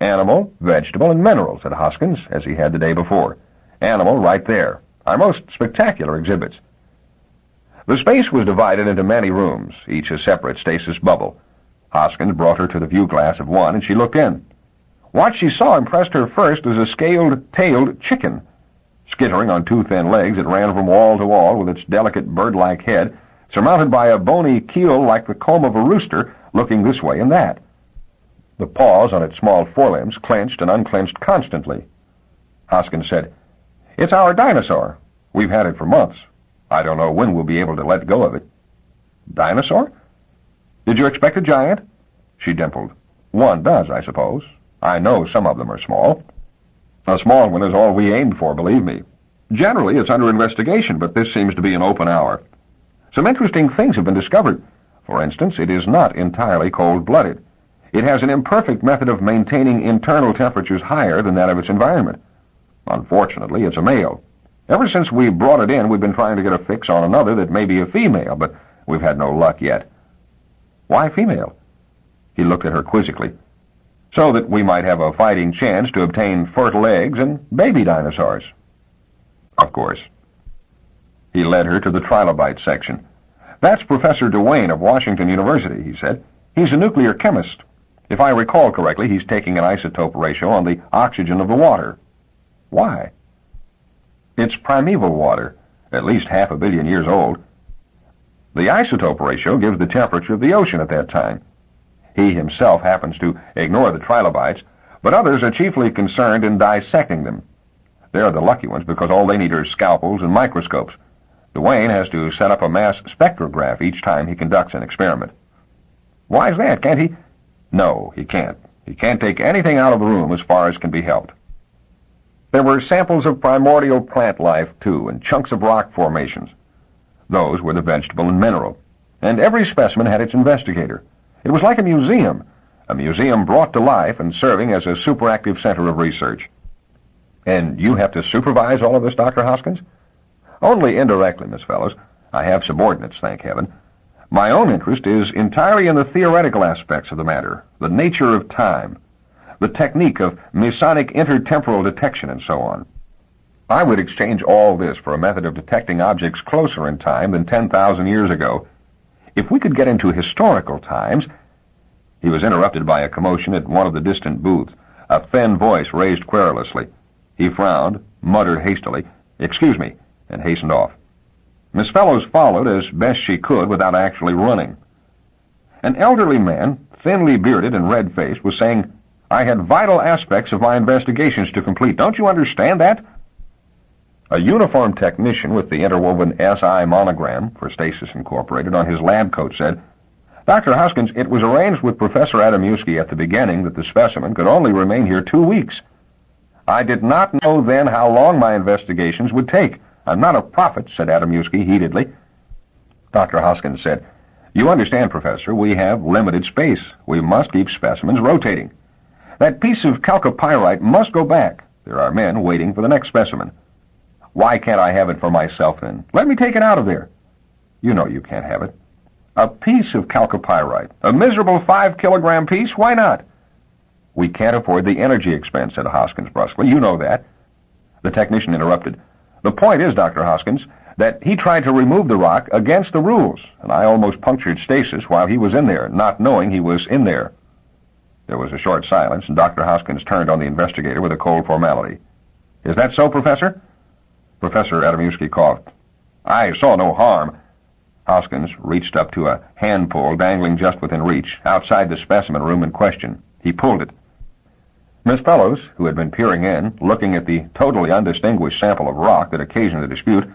Animal, vegetable, and mineral, said Hoskins, as he had the day before. Animal right there. Our most spectacular exhibits. The space was divided into many rooms, each a separate stasis bubble. Hoskins brought her to the view glass of one, and she looked in. What she saw impressed her first as a scaled-tailed chicken. Skittering on two thin legs, it ran from wall to wall with its delicate bird-like head, surmounted by a bony keel like the comb of a rooster, looking this way and that. The paws on its small forelimbs clenched and unclenched constantly. Hoskins said, It's our dinosaur. We've had it for months. I don't know when we'll be able to let go of it. Dinosaur? Did you expect a giant? She dimpled. One does, I suppose. I know some of them are small. A small one is all we aimed for, believe me. Generally, it's under investigation, but this seems to be an open hour. Some interesting things have been discovered. For instance, it is not entirely cold-blooded. It has an imperfect method of maintaining internal temperatures higher than that of its environment. Unfortunately, it's a male. Ever since we brought it in, we've been trying to get a fix on another that may be a female, but we've had no luck yet. Why female? He looked at her quizzically. So that we might have a fighting chance to obtain fertile eggs and baby dinosaurs. Of course. He led her to the trilobite section. That's Professor Duane of Washington University, he said. He's a nuclear chemist. If I recall correctly, he's taking an isotope ratio on the oxygen of the water. Why? It's primeval water, at least half a billion years old. The isotope ratio gives the temperature of the ocean at that time. He himself happens to ignore the trilobites, but others are chiefly concerned in dissecting them. They're the lucky ones because all they need are scalpels and microscopes. Duane has to set up a mass spectrograph each time he conducts an experiment. Why's that? Can't he? No, he can't. He can't take anything out of the room as far as can be helped. There were samples of primordial plant life, too, and chunks of rock formations. Those were the vegetable and mineral. And every specimen had its investigator. It was like a museum, a museum brought to life and serving as a superactive center of research. And you have to supervise all of this, Dr. Hoskins? Only indirectly, Miss Fellowes. I have subordinates, thank heaven. My own interest is entirely in the theoretical aspects of the matter, the nature of time, the technique of mesonic intertemporal detection, and so on. I would exchange all this for a method of detecting objects closer in time than 10,000 years ago. If we could get into historical times... He was interrupted by a commotion at one of the distant booths. A thin voice raised querulously. He frowned, muttered hastily, Excuse me, and hastened off. Miss Fellowes followed as best she could without actually running. An elderly man, thinly bearded and red-faced, was saying, I had vital aspects of my investigations to complete. Don't you understand that? A uniformed technician with the interwoven SI monogram for Stasis Incorporated on his lab coat said, Dr. Hoskins, it was arranged with Professor Adamowski at the beginning that the specimen could only remain here two weeks. I did not know then how long my investigations would take. I'm not a prophet, said Adamowski heatedly. Dr. Hoskins said, You understand, Professor, we have limited space. We must keep specimens rotating. That piece of chalcopyrite must go back. There are men waiting for the next specimen. Why can't I have it for myself, then? Let me take it out of there. You know you can't have it. A piece of chalcopyrite. A miserable five-kilogram piece? Why not? We can't afford the energy expense, said Hoskins brusquely. You know that. The technician interrupted. The point is, Dr. Hoskins, that he tried to remove the rock against the rules, and I almost punctured stasis while he was in there, not knowing he was in there. There was a short silence, and Dr. Hoskins turned on the investigator with a cold formality. Is that so, Professor? Professor Adamowski coughed. I saw no harm. Hoskins reached up to a hand pole dangling just within reach, outside the specimen room in question. He pulled it. Miss Fellowes, who had been peering in, looking at the totally undistinguished sample of rock that occasioned the dispute,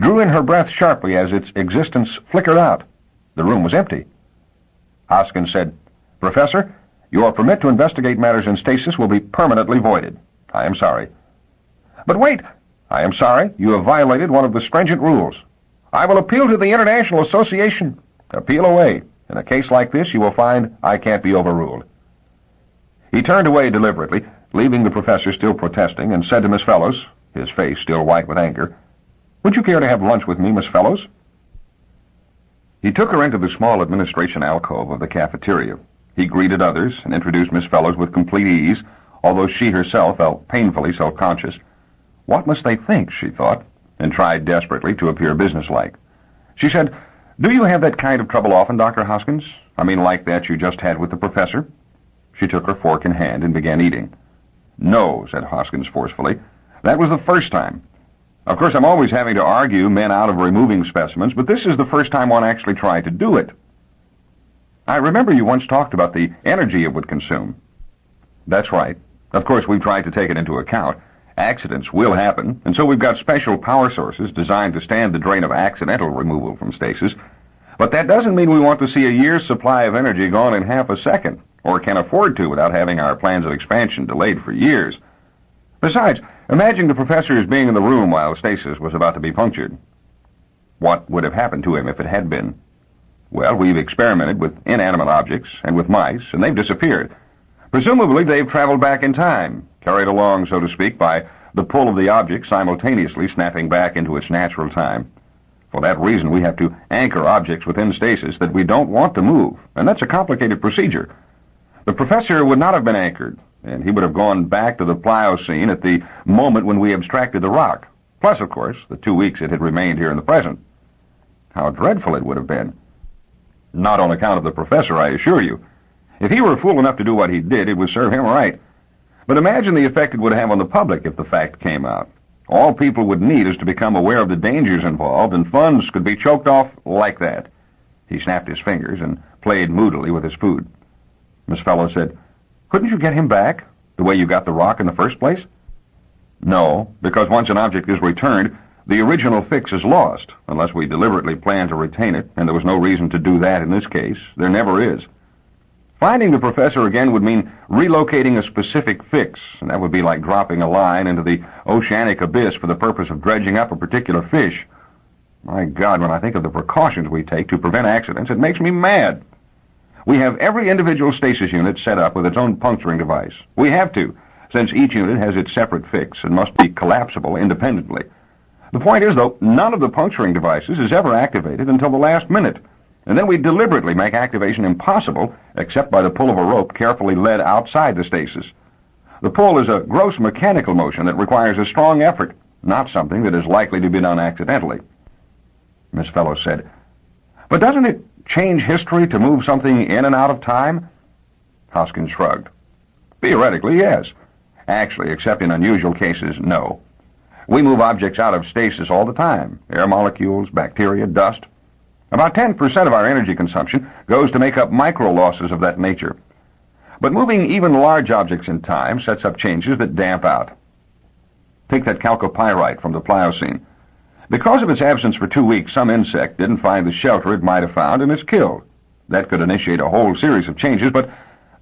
drew in her breath sharply as its existence flickered out. The room was empty. Hoskins said, Professor, your permit to investigate matters in stasis will be permanently voided. I am sorry. But wait! I am sorry. You have violated one of the stringent rules. I will appeal to the International Association. Appeal away. In a case like this, you will find I can't be overruled. He turned away deliberately, leaving the professor still protesting, and said to Miss Fellowes, his face still white with anger, Would you care to have lunch with me, Miss Fellowes? He took her into the small administration alcove of the cafeteria. He greeted others and introduced Miss Fellowes with complete ease, although she herself felt painfully self-conscious. What must they think, she thought, and tried desperately to appear businesslike. She said, Do you have that kind of trouble often, Dr. Hoskins? I mean, like that you just had with the professor? She took her fork in hand and began eating. No, said Hoskins forcefully. That was the first time. Of course, I'm always having to argue men out of removing specimens, but this is the first time one actually tried to do it. I remember you once talked about the energy it would consume. That's right. Of course, we've tried to take it into account. Accidents will happen, and so we've got special power sources designed to stand the drain of accidental removal from stasis. But that doesn't mean we want to see a year's supply of energy gone in half a second, or can afford to without having our plans of expansion delayed for years. Besides, imagine the professor as being in the room while stasis was about to be punctured. What would have happened to him if it had been? Well, we've experimented with inanimate objects and with mice, and they've disappeared. Presumably they've traveled back in time, carried along, so to speak, by the pull of the object simultaneously snapping back into its natural time. For that reason, we have to anchor objects within stasis that we don't want to move, and that's a complicated procedure. The professor would not have been anchored, and he would have gone back to the Pliocene at the moment when we abstracted the rock, plus, of course, the two weeks it had remained here in the present. How dreadful it would have been. Not on account of the professor, I assure you. If he were fool enough to do what he did, it would serve him right. But imagine the effect it would have on the public if the fact came out. All people would need is to become aware of the dangers involved, and funds could be choked off like that. He snapped his fingers and played moodily with his food. Miss Fellowes said, Couldn't you get him back, the way you got the rock in the first place? No, because once an object is returned, the original fix is lost, unless we deliberately plan to retain it, and there was no reason to do that in this case. There never is. Finding the professor again would mean relocating a specific fix, and that would be like dropping a line into the oceanic abyss for the purpose of dredging up a particular fish. My God, when I think of the precautions we take to prevent accidents, it makes me mad. We have every individual stasis unit set up with its own puncturing device. We have to, since each unit has its separate fix and must be collapsible independently. The point is, though, none of the puncturing devices is ever activated until the last minute and then we deliberately make activation impossible except by the pull of a rope carefully led outside the stasis. The pull is a gross mechanical motion that requires a strong effort, not something that is likely to be done accidentally. Miss Fellows said, But doesn't it change history to move something in and out of time? Hoskins shrugged. Theoretically, yes. Actually, except in unusual cases, no. We move objects out of stasis all the time. Air molecules, bacteria, dust, about 10% of our energy consumption goes to make up micro losses of that nature. But moving even large objects in time sets up changes that damp out. Take that chalcopyrite from the Pliocene. Because of its absence for two weeks, some insect didn't find the shelter it might have found and is killed. That could initiate a whole series of changes, but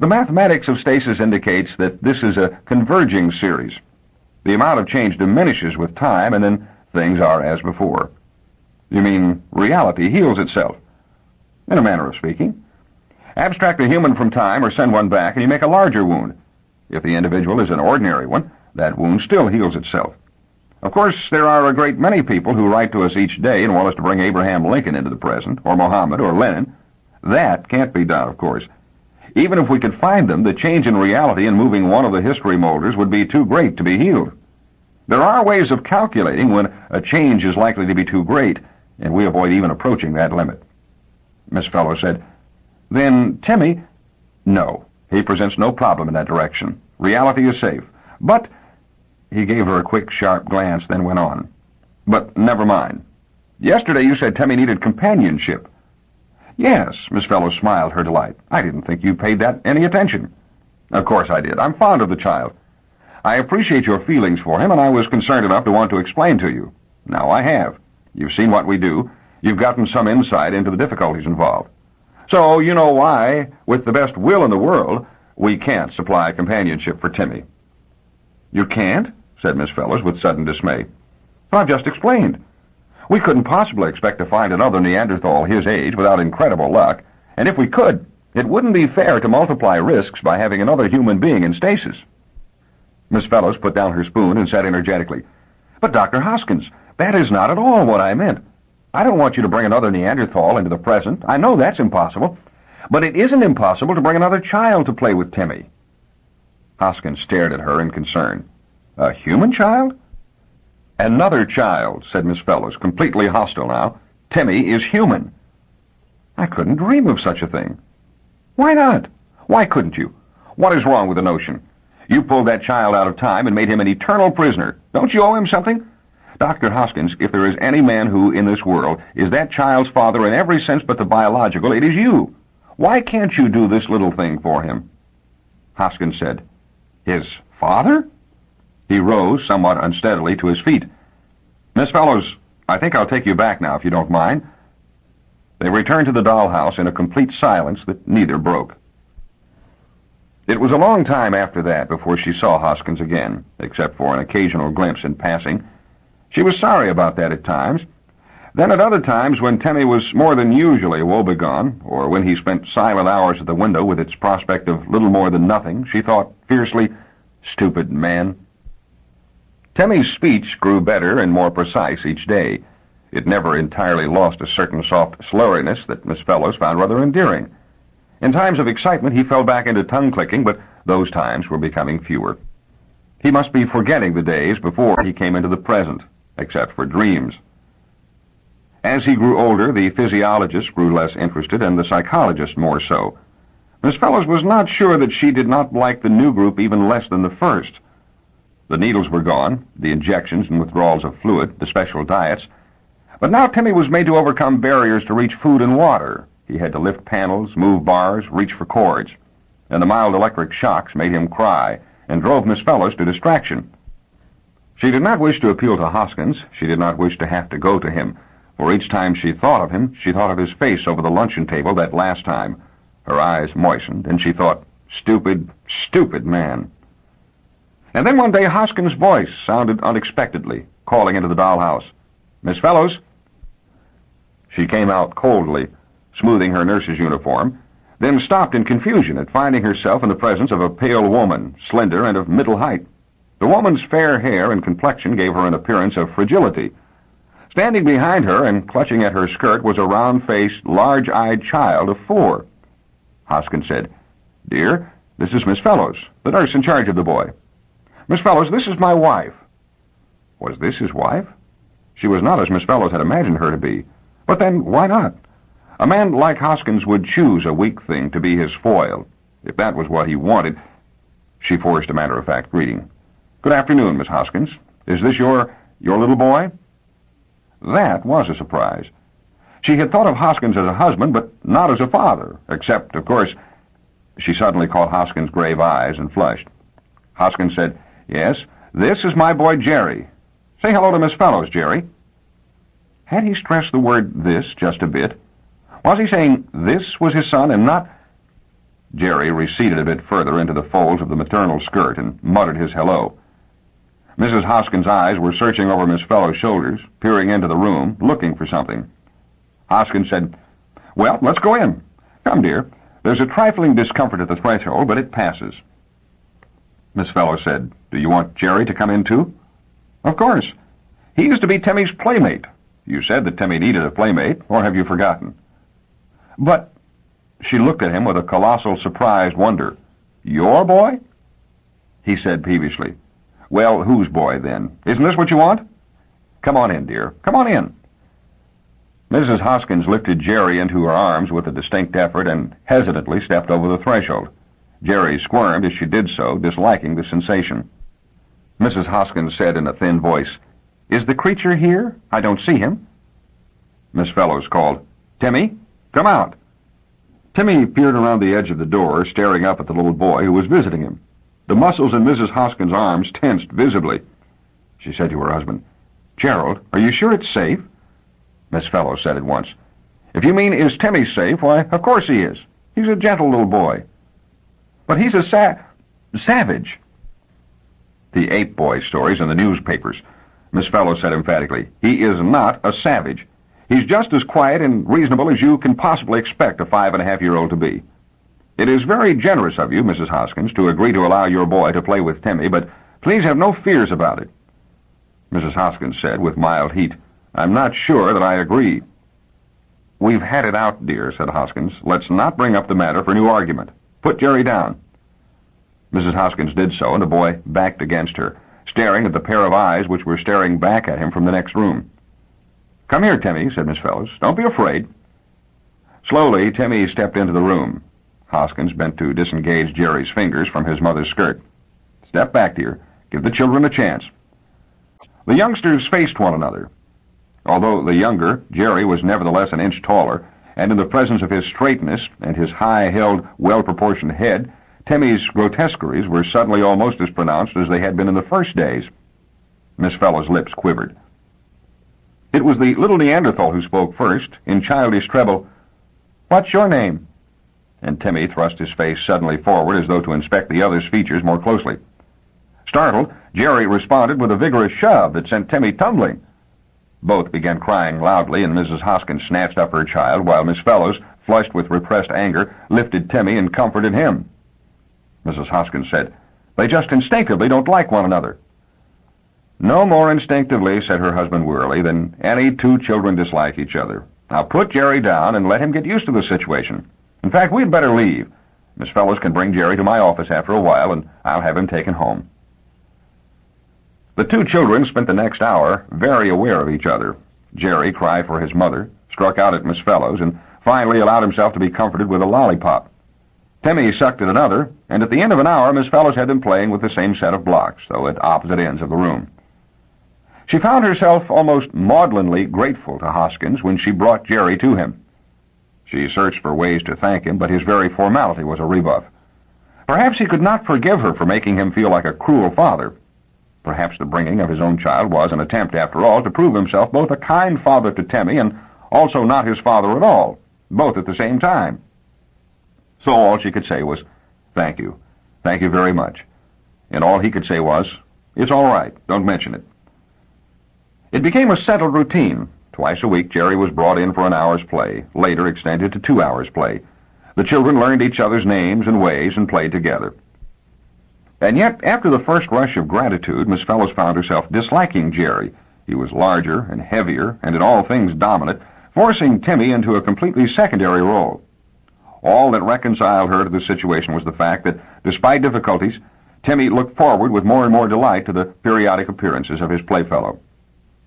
the mathematics of stasis indicates that this is a converging series. The amount of change diminishes with time, and then things are as before. You mean reality heals itself? In a manner of speaking. Abstract a human from time or send one back and you make a larger wound. If the individual is an ordinary one, that wound still heals itself. Of course, there are a great many people who write to us each day and want us to bring Abraham Lincoln into the present, or Mohammed, or Lenin. That can't be done, of course. Even if we could find them, the change in reality in moving one of the history molders would be too great to be healed. There are ways of calculating when a change is likely to be too great, and we avoid even approaching that limit. Miss Fellowes said, Then, Timmy, no, he presents no problem in that direction. Reality is safe. But, he gave her a quick, sharp glance, then went on. But never mind. Yesterday you said Timmy needed companionship. Yes, Miss Fellowes smiled her delight. I didn't think you paid that any attention. Of course I did. I'm fond of the child. I appreciate your feelings for him, and I was concerned enough to want to explain to you. Now I have. You've seen what we do. You've gotten some insight into the difficulties involved. So you know why, with the best will in the world, we can't supply companionship for Timmy. You can't? said Miss Fellowes with sudden dismay. I've just explained. We couldn't possibly expect to find another Neanderthal his age without incredible luck, and if we could, it wouldn't be fair to multiply risks by having another human being in stasis. Miss Fellowes put down her spoon and said energetically, But Dr. Hoskins, that is not at all what I meant. I don't want you to bring another Neanderthal into the present. I know that's impossible. But it isn't impossible to bring another child to play with Timmy. Hoskins stared at her in concern. A human child? Another child, said Miss Fellowes, completely hostile now. Timmy is human. I couldn't dream of such a thing. Why not? Why couldn't you? What is wrong with the notion? You pulled that child out of time and made him an eternal prisoner. Don't you owe him something? Dr. Hoskins, if there is any man who, in this world, is that child's father in every sense but the biological, it is you. Why can't you do this little thing for him? Hoskins said, His father? He rose, somewhat unsteadily, to his feet. Miss Fellowes, I think I'll take you back now, if you don't mind. They returned to the dollhouse in a complete silence that neither broke. It was a long time after that before she saw Hoskins again, except for an occasional glimpse in passing. She was sorry about that at times. Then at other times, when Timmy was more than usually woebegone, or when he spent silent hours at the window with its prospect of little more than nothing, she thought fiercely, Stupid man. Timmy's speech grew better and more precise each day. It never entirely lost a certain soft slurriness that Miss Fellowes found rather endearing. In times of excitement, he fell back into tongue-clicking, but those times were becoming fewer. He must be forgetting the days before he came into the present, except for dreams. As he grew older, the physiologist grew less interested and the psychologist more so. Miss Fellowes was not sure that she did not like the new group even less than the first. The needles were gone, the injections and withdrawals of fluid, the special diets. But now Timmy was made to overcome barriers to reach food and water. He had to lift panels, move bars, reach for cords. And the mild electric shocks made him cry and drove Miss Fellowes to distraction. She did not wish to appeal to Hoskins. She did not wish to have to go to him. For each time she thought of him, she thought of his face over the luncheon table that last time. Her eyes moistened, and she thought, stupid, stupid man. And then one day Hoskins' voice sounded unexpectedly, calling into the dollhouse. Miss Fellowes? She came out coldly, smoothing her nurse's uniform, then stopped in confusion at finding herself in the presence of a pale woman, slender and of middle height. The woman's fair hair and complexion gave her an appearance of fragility. Standing behind her and clutching at her skirt was a round-faced, large-eyed child of four. Hoskins said, Dear, this is Miss Fellowes, the nurse in charge of the boy. Miss Fellowes, this is my wife. Was this his wife? She was not as Miss Fellowes had imagined her to be. But then, why not? A man like Hoskins would choose a weak thing to be his foil. If that was what he wanted, she forced a matter-of-fact greeting. Good afternoon, Miss Hoskins. Is this your, your little boy? That was a surprise. She had thought of Hoskins as a husband, but not as a father, except, of course, she suddenly caught Hoskins' grave eyes and flushed. Hoskins said, Yes, this is my boy Jerry. Say hello to Miss Fellowes, Jerry. Had he stressed the word this just a bit? Was he saying this was his son and not... Jerry receded a bit further into the folds of the maternal skirt and muttered his hello. Mrs. Hoskins' eyes were searching over Miss Fellowes' shoulders, peering into the room, looking for something. Hoskins said, Well, let's go in. Come, dear. There's a trifling discomfort at the threshold, but it passes. Miss Fellowes said, Do you want Jerry to come in, too? Of course. He is to be Timmy's playmate. You said that Timmy needed a playmate, or have you forgotten? But she looked at him with a colossal surprised wonder. Your boy? He said peevishly. Well, whose boy, then? Isn't this what you want? Come on in, dear. Come on in. Mrs. Hoskins lifted Jerry into her arms with a distinct effort and hesitantly stepped over the threshold. Jerry squirmed as she did so, disliking the sensation. Mrs. Hoskins said in a thin voice, Is the creature here? I don't see him. Miss Fellowes called, Timmy, come out. Timmy peered around the edge of the door, staring up at the little boy who was visiting him. The muscles in Mrs. Hoskins' arms tensed visibly. She said to her husband, Gerald, are you sure it's safe? Miss Fellowes said at once. If you mean is Timmy safe, why, of course he is. He's a gentle little boy. But he's a sa savage. The ape boy stories in the newspapers. Miss Fellowes said emphatically, he is not a savage. He's just as quiet and reasonable as you can possibly expect a five and a half year old to be. It is very generous of you, Mrs. Hoskins, to agree to allow your boy to play with Timmy, but please have no fears about it. Mrs. Hoskins said with mild heat, I'm not sure that I agree. We've had it out, dear, said Hoskins. Let's not bring up the matter for new argument. Put Jerry down. Mrs. Hoskins did so, and the boy backed against her, staring at the pair of eyes which were staring back at him from the next room. Come here, Timmy, said Miss Fellowes. Don't be afraid. Slowly, Timmy stepped into the room. Hoskins bent to disengage Jerry's fingers from his mother's skirt. Step back, dear. Give the children a chance. The youngsters faced one another. Although the younger, Jerry was nevertheless an inch taller, and in the presence of his straightness and his high-held, well-proportioned head, Timmy's grotesqueries were suddenly almost as pronounced as they had been in the first days. Miss Fellowes' lips quivered. It was the little Neanderthal who spoke first, in childish treble. What's your name? And Timmy thrust his face suddenly forward as though to inspect the other's features more closely. Startled, Jerry responded with a vigorous shove that sent Timmy tumbling. Both began crying loudly, and Mrs. Hoskins snatched up her child, while Miss Fellowes, flushed with repressed anger, lifted Timmy and comforted him. Mrs. Hoskins said, They just instinctively don't like one another. No more instinctively, said her husband wearily, than any two children dislike each other. Now put Jerry down and let him get used to the situation. In fact, we'd better leave. Miss Fellowes can bring Jerry to my office after a while, and I'll have him taken home. The two children spent the next hour very aware of each other. Jerry cried for his mother, struck out at Miss Fellowes, and finally allowed himself to be comforted with a lollipop. Timmy sucked at another, and at the end of an hour Miss Fellowes had them playing with the same set of blocks, though at opposite ends of the room. She found herself almost maudlinly grateful to Hoskins when she brought Jerry to him. She searched for ways to thank him, but his very formality was a rebuff. Perhaps he could not forgive her for making him feel like a cruel father, Perhaps the bringing of his own child was an attempt, after all, to prove himself both a kind father to Timmy and also not his father at all, both at the same time. So all she could say was, Thank you. Thank you very much. And all he could say was, It's all right. Don't mention it. It became a settled routine. Twice a week, Jerry was brought in for an hour's play, later extended to two hours' play. The children learned each other's names and ways and played together. And yet, after the first rush of gratitude, Miss Fellowes found herself disliking Jerry. He was larger and heavier, and in all things dominant, forcing Timmy into a completely secondary role. All that reconciled her to the situation was the fact that, despite difficulties, Timmy looked forward with more and more delight to the periodic appearances of his playfellow.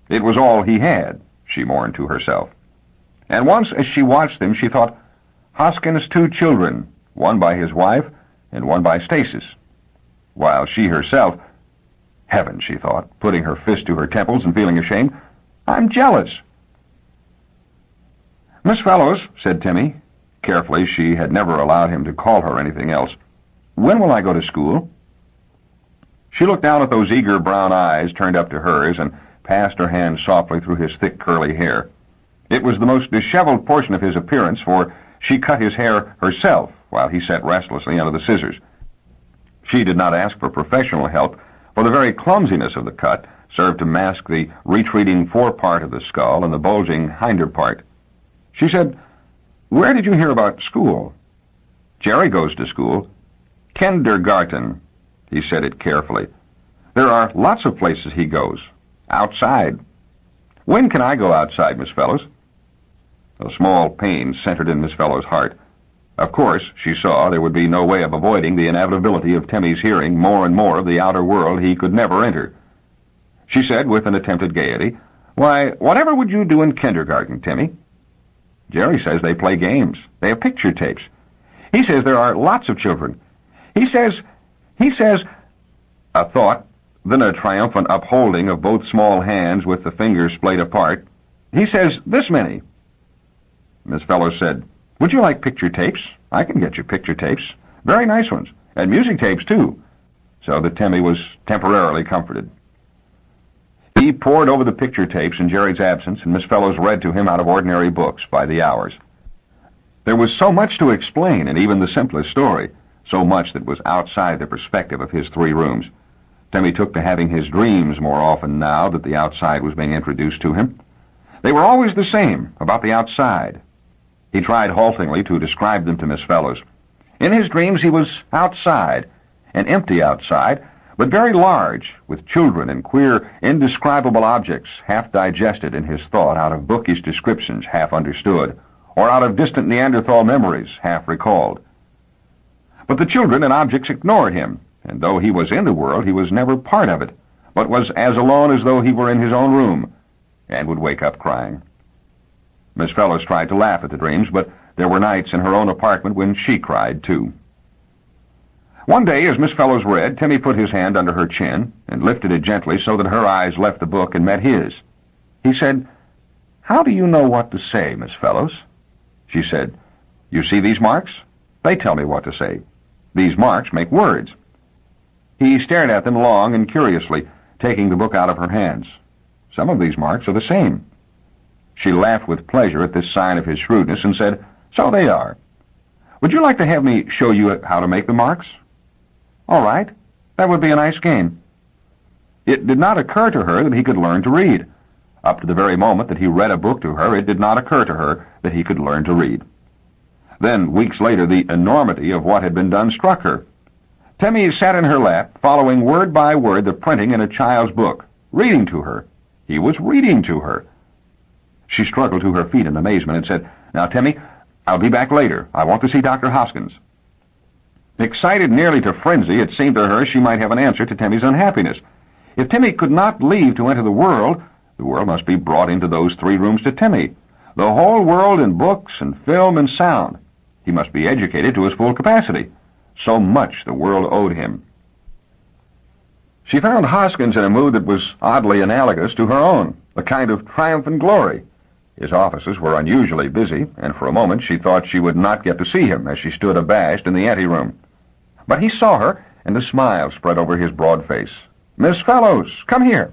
It was all he had, she mourned to herself. And once, as she watched them, she thought, Hoskins' two children, one by his wife and one by Stasis while she herself... Heaven, she thought, putting her fist to her temples and feeling ashamed. I'm jealous. Miss Fellowes, said Timmy. Carefully, she had never allowed him to call her anything else. When will I go to school? She looked down at those eager brown eyes turned up to hers and passed her hand softly through his thick curly hair. It was the most disheveled portion of his appearance, for she cut his hair herself while he sat restlessly under the scissors. She did not ask for professional help, for the very clumsiness of the cut served to mask the retreating forepart of the skull and the bulging hinder part. She said, Where did you hear about school? Jerry goes to school. Kindergarten. He said it carefully. There are lots of places he goes. Outside. When can I go outside, Miss Fellowes? A small pain centered in Miss Fellowes' heart. Of course, she saw there would be no way of avoiding the inevitability of Timmy's hearing more and more of the outer world he could never enter. She said with an attempted gaiety, Why, whatever would you do in kindergarten, Timmy? Jerry says they play games. They have picture tapes. He says there are lots of children. He says, he says, a thought, then a triumphant upholding of both small hands with the fingers splayed apart. He says this many. Miss Fellowes said, would you like picture tapes? I can get you picture tapes. Very nice ones. And music tapes, too. So that Timmy was temporarily comforted. He pored over the picture tapes in Jerry's absence, and Miss Fellowes read to him out of ordinary books by the hours. There was so much to explain in even the simplest story, so much that was outside the perspective of his three rooms. Timmy took to having his dreams more often now that the outside was being introduced to him. They were always the same, about the outside, he tried haltingly to describe them to Miss Fellowes. In his dreams he was outside, an empty outside, but very large, with children and queer, indescribable objects half digested in his thought out of bookish descriptions half understood, or out of distant Neanderthal memories half recalled. But the children and objects ignored him, and though he was in the world, he was never part of it, but was as alone as though he were in his own room, and would wake up crying. Miss Fellowes tried to laugh at the dreams, but there were nights in her own apartment when she cried, too. One day, as Miss Fellowes read, Timmy put his hand under her chin and lifted it gently so that her eyes left the book and met his. He said, How do you know what to say, Miss Fellowes? She said, You see these marks? They tell me what to say. These marks make words. He stared at them long and curiously, taking the book out of her hands. Some of these marks are the same. She laughed with pleasure at this sign of his shrewdness and said, So they are. Would you like to have me show you how to make the marks? All right. That would be a nice game. It did not occur to her that he could learn to read. Up to the very moment that he read a book to her, it did not occur to her that he could learn to read. Then, weeks later, the enormity of what had been done struck her. Timmy sat in her lap, following word by word the printing in a child's book, reading to her. He was reading to her. She struggled to her feet in amazement and said, Now, Timmy, I'll be back later. I want to see Dr. Hoskins. Excited nearly to frenzy, it seemed to her she might have an answer to Timmy's unhappiness. If Timmy could not leave to enter the world, the world must be brought into those three rooms to Timmy. The whole world in books and film and sound. He must be educated to his full capacity. So much the world owed him. She found Hoskins in a mood that was oddly analogous to her own, a kind of triumphant glory. His offices were unusually busy, and for a moment she thought she would not get to see him as she stood abashed in the anteroom. But he saw her, and a smile spread over his broad face. Miss Fellowes, come here.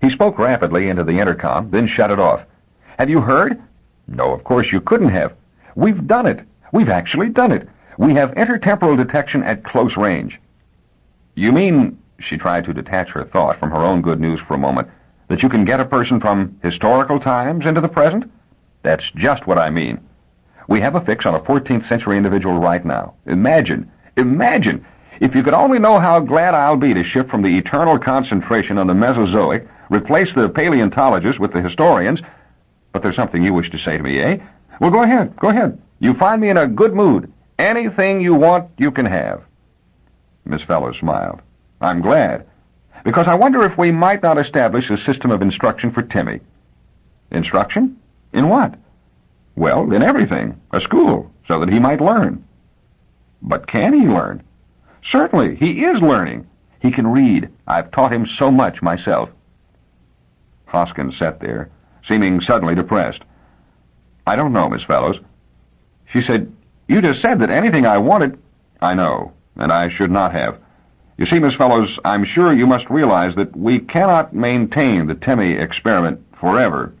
He spoke rapidly into the intercom, then shut it off. Have you heard? No, of course you couldn't have. We've done it. We've actually done it. We have intertemporal detection at close range. You mean, she tried to detach her thought from her own good news for a moment, that you can get a person from historical times into the present? That's just what I mean. We have a fix on a 14th century individual right now. Imagine, imagine, if you could only know how glad I'll be to shift from the eternal concentration on the Mesozoic, replace the paleontologists with the historians. But there's something you wish to say to me, eh? Well, go ahead, go ahead. You find me in a good mood. Anything you want, you can have. Miss Fellowes smiled. I'm glad because I wonder if we might not establish a system of instruction for Timmy. Instruction? In what? Well, in everything. A school, so that he might learn. But can he learn? Certainly, he is learning. He can read. I've taught him so much myself. Hoskins sat there, seeming suddenly depressed. I don't know, Miss Fellowes. She said, You just said that anything I wanted... I know, and I should not have. You see, Miss Fellowes, I'm sure you must realize that we cannot maintain the Timmy experiment forever.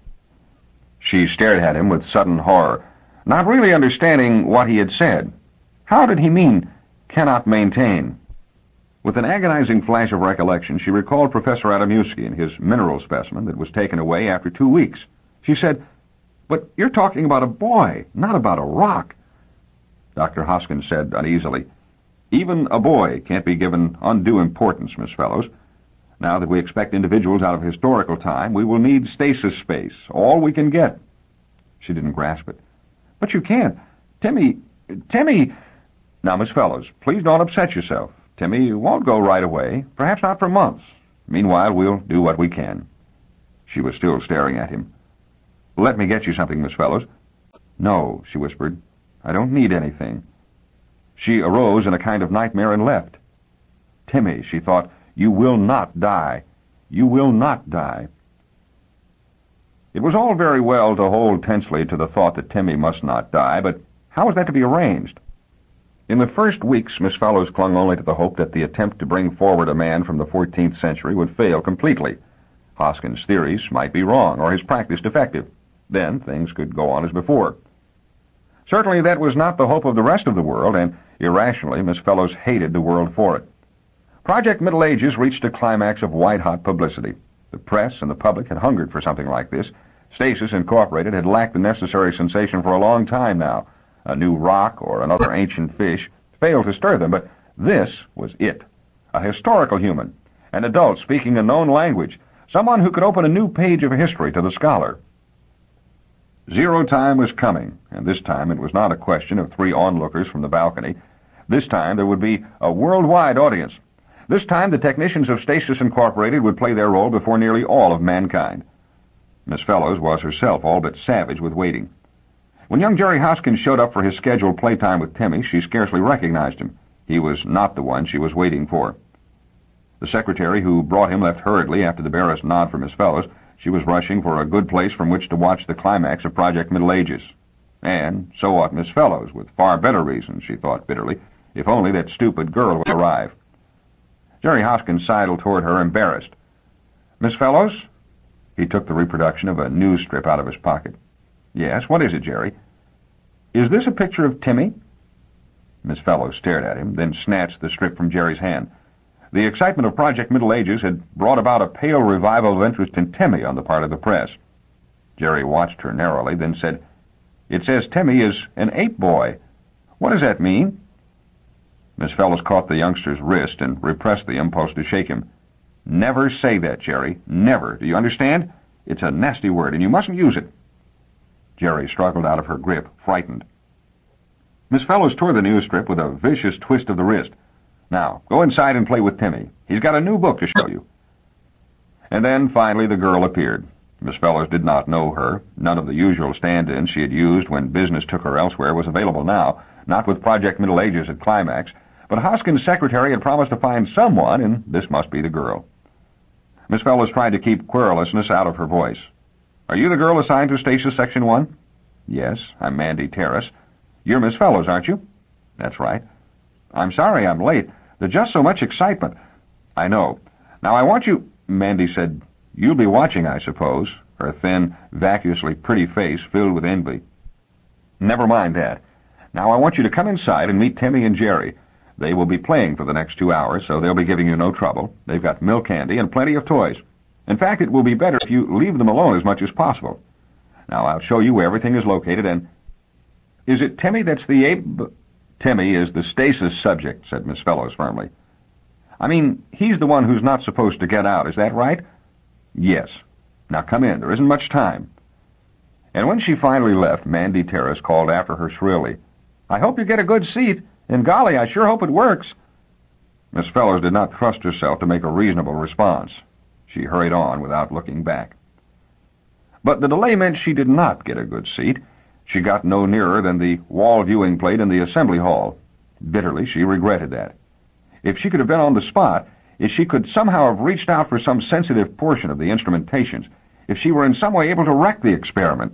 She stared at him with sudden horror, not really understanding what he had said. How did he mean, cannot maintain? With an agonizing flash of recollection, she recalled Professor Adamowski and his mineral specimen that was taken away after two weeks. She said, But you're talking about a boy, not about a rock. Dr. Hoskins said uneasily, even a boy can't be given undue importance, Miss Fellowes. Now that we expect individuals out of historical time, we will need stasis space, all we can get. She didn't grasp it. But you can't. Timmy, Timmy... Now, Miss Fellowes, please don't upset yourself. Timmy won't go right away, perhaps not for months. Meanwhile, we'll do what we can. She was still staring at him. Let me get you something, Miss Fellowes. No, she whispered. I don't need anything. She arose in a kind of nightmare and left. Timmy, she thought, you will not die. You will not die. It was all very well to hold tensely to the thought that Timmy must not die, but how was that to be arranged? In the first weeks, Miss Fellowes clung only to the hope that the attempt to bring forward a man from the 14th century would fail completely. Hoskins' theories might be wrong, or his practice defective. Then things could go on as before. Certainly that was not the hope of the rest of the world, and irrationally Miss Fellowes hated the world for it. Project Middle Ages reached a climax of white-hot publicity. The press and the public had hungered for something like this. Stasis Incorporated had lacked the necessary sensation for a long time now. A new rock or another ancient fish failed to stir them, but this was it. A historical human, an adult speaking a known language, someone who could open a new page of history to the scholar. Zero time was coming, and this time it was not a question of three onlookers from the balcony. This time there would be a worldwide audience. This time the technicians of Stasis Incorporated would play their role before nearly all of mankind. Miss Fellowes was herself all but savage with waiting. When young Jerry Hoskins showed up for his scheduled playtime with Timmy, she scarcely recognized him. He was not the one she was waiting for. The secretary who brought him left hurriedly after the barest nod from Miss Fellowes. She was rushing for a good place from which to watch the climax of Project Middle Ages. And so ought Miss Fellowes, with far better reasons, she thought bitterly, if only that stupid girl would arrive. Jerry Hoskins sidled toward her, embarrassed. Miss Fellowes? He took the reproduction of a news strip out of his pocket. Yes, what is it, Jerry? Is this a picture of Timmy? Miss Fellowes stared at him, then snatched the strip from Jerry's hand. The excitement of Project Middle Ages had brought about a pale revival of interest in Timmy on the part of the press. Jerry watched her narrowly, then said, It says Timmy is an ape boy. What does that mean? Miss Fellowes caught the youngster's wrist and repressed the impulse to shake him. Never say that, Jerry. Never. Do you understand? It's a nasty word, and you mustn't use it. Jerry struggled out of her grip, frightened. Miss Fellowes tore the news strip with a vicious twist of the wrist. Now, go inside and play with Timmy. He's got a new book to show you. And then, finally, the girl appeared. Miss Fellowes did not know her. None of the usual stand-ins she had used when business took her elsewhere was available now, not with Project Middle Ages at Climax. But Hoskins' secretary had promised to find someone, and this must be the girl. Miss Fellowes tried to keep querulousness out of her voice. Are you the girl assigned to Stasis Section 1? Yes, I'm Mandy Terris. You're Miss Fellowes, aren't you? That's right. I'm sorry I'm late. There's just so much excitement. I know. Now I want you... Mandy said, You'll be watching, I suppose, her thin, vacuously pretty face filled with envy. Never mind that. Now I want you to come inside and meet Timmy and Jerry. They will be playing for the next two hours, so they'll be giving you no trouble. They've got milk candy and plenty of toys. In fact, it will be better if you leave them alone as much as possible. Now I'll show you where everything is located and... Is it Timmy that's the ape... Timmy is the stasis subject, said Miss Fellowes firmly. I mean, he's the one who's not supposed to get out, is that right? Yes. Now come in, there isn't much time. And when she finally left, Mandy Terris called after her shrilly, I hope you get a good seat, and golly, I sure hope it works. Miss Fellowes did not trust herself to make a reasonable response. She hurried on without looking back. But the delay meant she did not get a good seat. She got no nearer than the wall viewing plate in the assembly hall. Bitterly, she regretted that. If she could have been on the spot, if she could somehow have reached out for some sensitive portion of the instrumentations, if she were in some way able to wreck the experiment.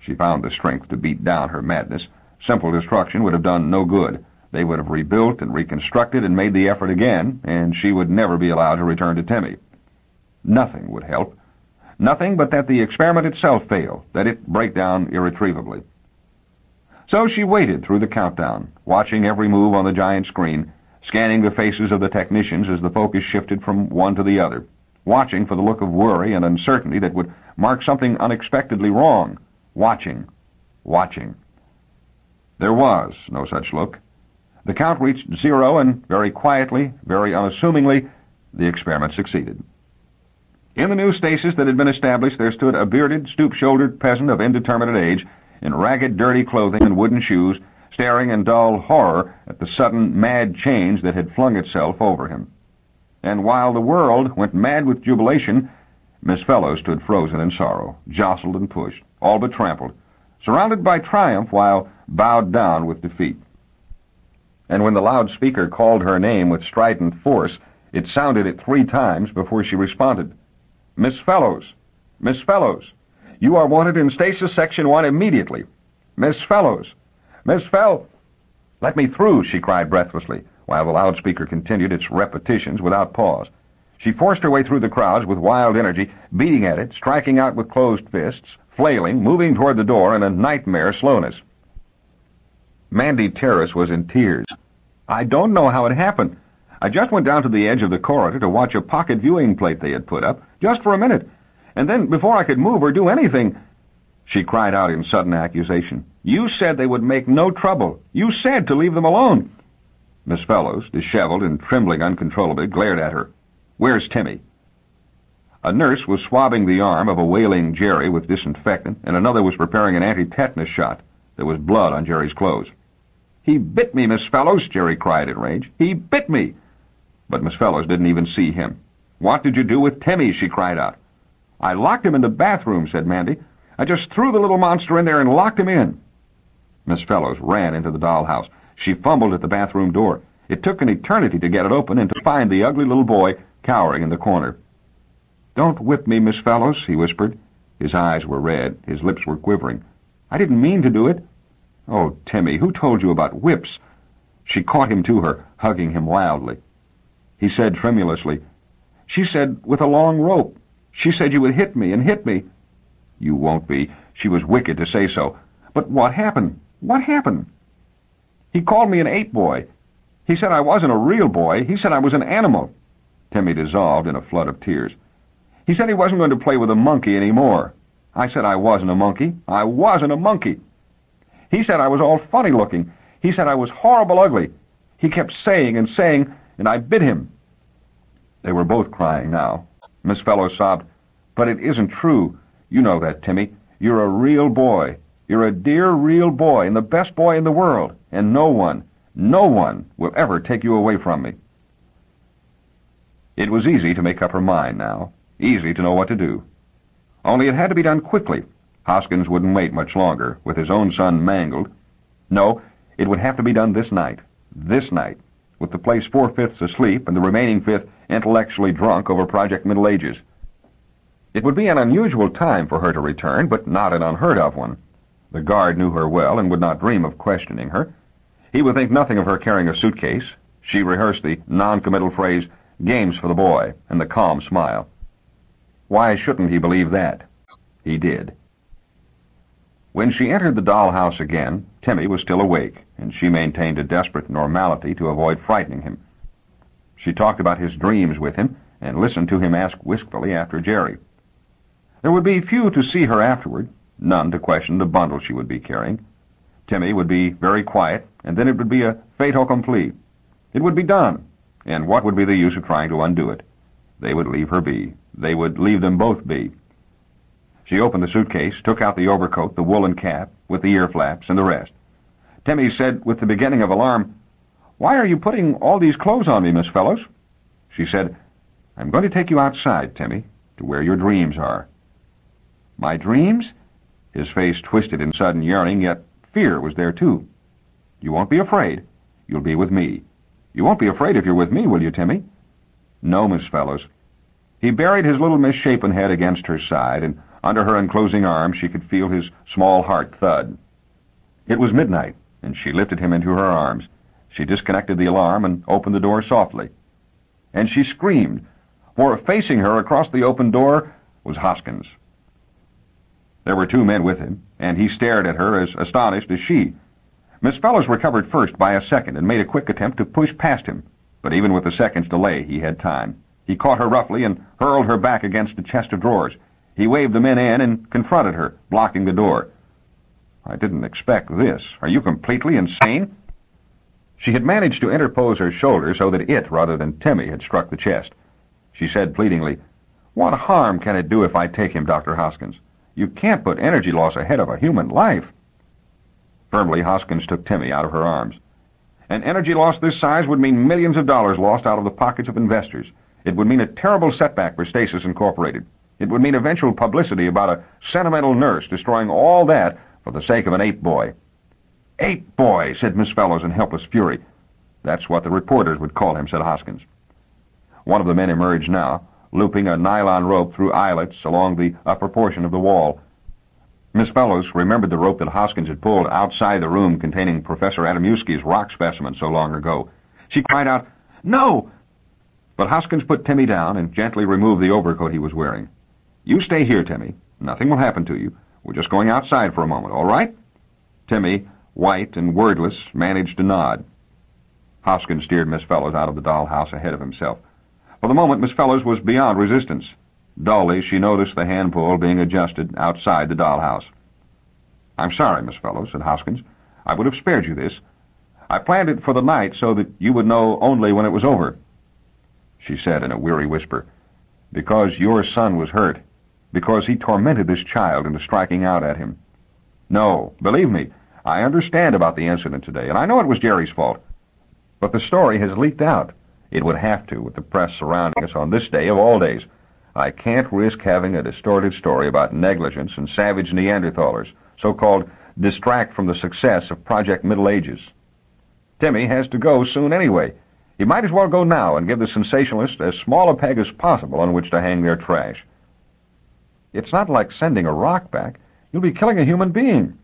She found the strength to beat down her madness. Simple destruction would have done no good. They would have rebuilt and reconstructed and made the effort again, and she would never be allowed to return to Timmy. Nothing would help. Nothing but that the experiment itself fail, that it break down irretrievably. So she waited through the countdown, watching every move on the giant screen, scanning the faces of the technicians as the focus shifted from one to the other, watching for the look of worry and uncertainty that would mark something unexpectedly wrong, watching, watching. There was no such look. The count reached zero, and very quietly, very unassumingly, the experiment succeeded. In the new stasis that had been established, there stood a bearded, stoop-shouldered peasant of indeterminate age, in ragged, dirty clothing and wooden shoes, staring in dull horror at the sudden mad change that had flung itself over him. And while the world went mad with jubilation, Miss Fellowes stood frozen in sorrow, jostled and pushed, all but trampled, surrounded by triumph while bowed down with defeat. And when the loudspeaker called her name with strident force, it sounded it three times before she responded. Miss Fellowes! Miss Fellowes! You are wanted in Stasis Section 1 immediately. Miss Fellowes! Miss Fell... Let me through, she cried breathlessly, while the loudspeaker continued its repetitions without pause. She forced her way through the crowds with wild energy, beating at it, striking out with closed fists, flailing, moving toward the door in a nightmare slowness. Mandy Terris was in tears. I don't know how it happened. I just went down to the edge of the corridor to watch a pocket viewing plate they had put up, just for a minute. And then, before I could move or do anything, she cried out in sudden accusation. You said they would make no trouble. You said to leave them alone. Miss Fellowes, disheveled and trembling uncontrollably, glared at her. Where's Timmy? A nurse was swabbing the arm of a wailing Jerry with disinfectant, and another was preparing an anti-tetanus shot. There was blood on Jerry's clothes. He bit me, Miss Fellowes, Jerry cried in rage. He bit me! But Miss Fellowes didn't even see him. What did you do with Timmy? she cried out. I locked him in the bathroom, said Mandy. I just threw the little monster in there and locked him in. Miss Fellowes ran into the dollhouse. She fumbled at the bathroom door. It took an eternity to get it open and to find the ugly little boy cowering in the corner. Don't whip me, Miss Fellowes, he whispered. His eyes were red. His lips were quivering. I didn't mean to do it. Oh, Timmy, who told you about whips? She caught him to her, hugging him wildly. He said tremulously, She said with a long rope. She said you would hit me and hit me. You won't be. She was wicked to say so. But what happened? What happened? He called me an ape boy. He said I wasn't a real boy. He said I was an animal. Timmy dissolved in a flood of tears. He said he wasn't going to play with a monkey any more. I said I wasn't a monkey. I wasn't a monkey. He said I was all funny looking. He said I was horrible ugly. He kept saying and saying, and I bit him. They were both crying now. Miss Fellowes sobbed, But it isn't true. You know that, Timmy. You're a real boy. You're a dear, real boy, and the best boy in the world, and no one, no one will ever take you away from me. It was easy to make up her mind now, easy to know what to do. Only it had to be done quickly. Hoskins wouldn't wait much longer, with his own son mangled. No, it would have to be done this night. This night, with the place four-fifths asleep and the remaining fifth intellectually drunk over Project Middle Ages. It would be an unusual time for her to return, but not an unheard-of one. The guard knew her well and would not dream of questioning her. He would think nothing of her carrying a suitcase. She rehearsed the non-committal phrase, games for the boy, and the calm smile. Why shouldn't he believe that? He did. When she entered the dollhouse again, Timmy was still awake, and she maintained a desperate normality to avoid frightening him. She talked about his dreams with him, and listened to him ask wistfully after Jerry. There would be few to see her afterward, none to question the bundle she would be carrying. Timmy would be very quiet, and then it would be a fait accompli. It would be done, and what would be the use of trying to undo it? They would leave her be. They would leave them both be. She opened the suitcase, took out the overcoat, the woolen cap, with the ear flaps, and the rest. Timmy said, with the beginning of alarm, Why are you putting all these clothes on me, Miss Fellowes? She said, I'm going to take you outside, Timmy, to where your dreams are. My dreams? His face twisted in sudden yearning, yet fear was there too. You won't be afraid. You'll be with me. You won't be afraid if you're with me, will you, Timmy? No, Miss Fellowes. He buried his little misshapen head against her side, and under her enclosing arm she could feel his small heart thud. It was midnight, and she lifted him into her arms. She disconnected the alarm and opened the door softly. And she screamed, for facing her across the open door was Hoskins. There were two men with him, and he stared at her as astonished as she. Miss Fellowes recovered first by a second and made a quick attempt to push past him, but even with the second's delay he had time. He caught her roughly and hurled her back against a chest of drawers. He waved the men in and confronted her, blocking the door. I didn't expect this. Are you completely insane? She had managed to interpose her shoulder so that it, rather than Timmy, had struck the chest. She said pleadingly, What harm can it do if I take him, Dr. Hoskins? You can't put energy loss ahead of a human life. Firmly, Hoskins took Timmy out of her arms. An energy loss this size would mean millions of dollars lost out of the pockets of investors. It would mean a terrible setback for Stasis Incorporated. It would mean eventual publicity about a sentimental nurse destroying all that for the sake of an ape boy. Ape boy, said Miss Fellowes in helpless fury. That's what the reporters would call him, said Hoskins. One of the men emerged now, looping a nylon rope through eyelets along the upper portion of the wall. Miss Fellowes remembered the rope that Hoskins had pulled outside the room containing Professor Adamowski's rock specimen so long ago. She cried out, No! But Hoskins put Timmy down and gently removed the overcoat he was wearing. You stay here, Timmy. Nothing will happen to you. We're just going outside for a moment, all right? Timmy, white and wordless, managed to nod. Hoskins steered Miss Fellowes out of the dollhouse ahead of himself. For the moment, Miss Fellowes was beyond resistance. Dully, she noticed the hand pull being adjusted outside the dollhouse. I'm sorry, Miss Fellowes, said Hoskins. I would have spared you this. I planned it for the night so that you would know only when it was over. She said in a weary whisper, Because your son was hurt. Because he tormented this child into striking out at him. No, believe me, I understand about the incident today, and I know it was Jerry's fault. But the story has leaked out. It would have to, with the press surrounding us on this day of all days. I can't risk having a distorted story about negligence and savage Neanderthalers, so-called distract from the success of Project Middle Ages. Timmy has to go soon anyway. He might as well go now and give the sensationalists as small a peg as possible on which to hang their trash. It's not like sending a rock back. You'll be killing a human being.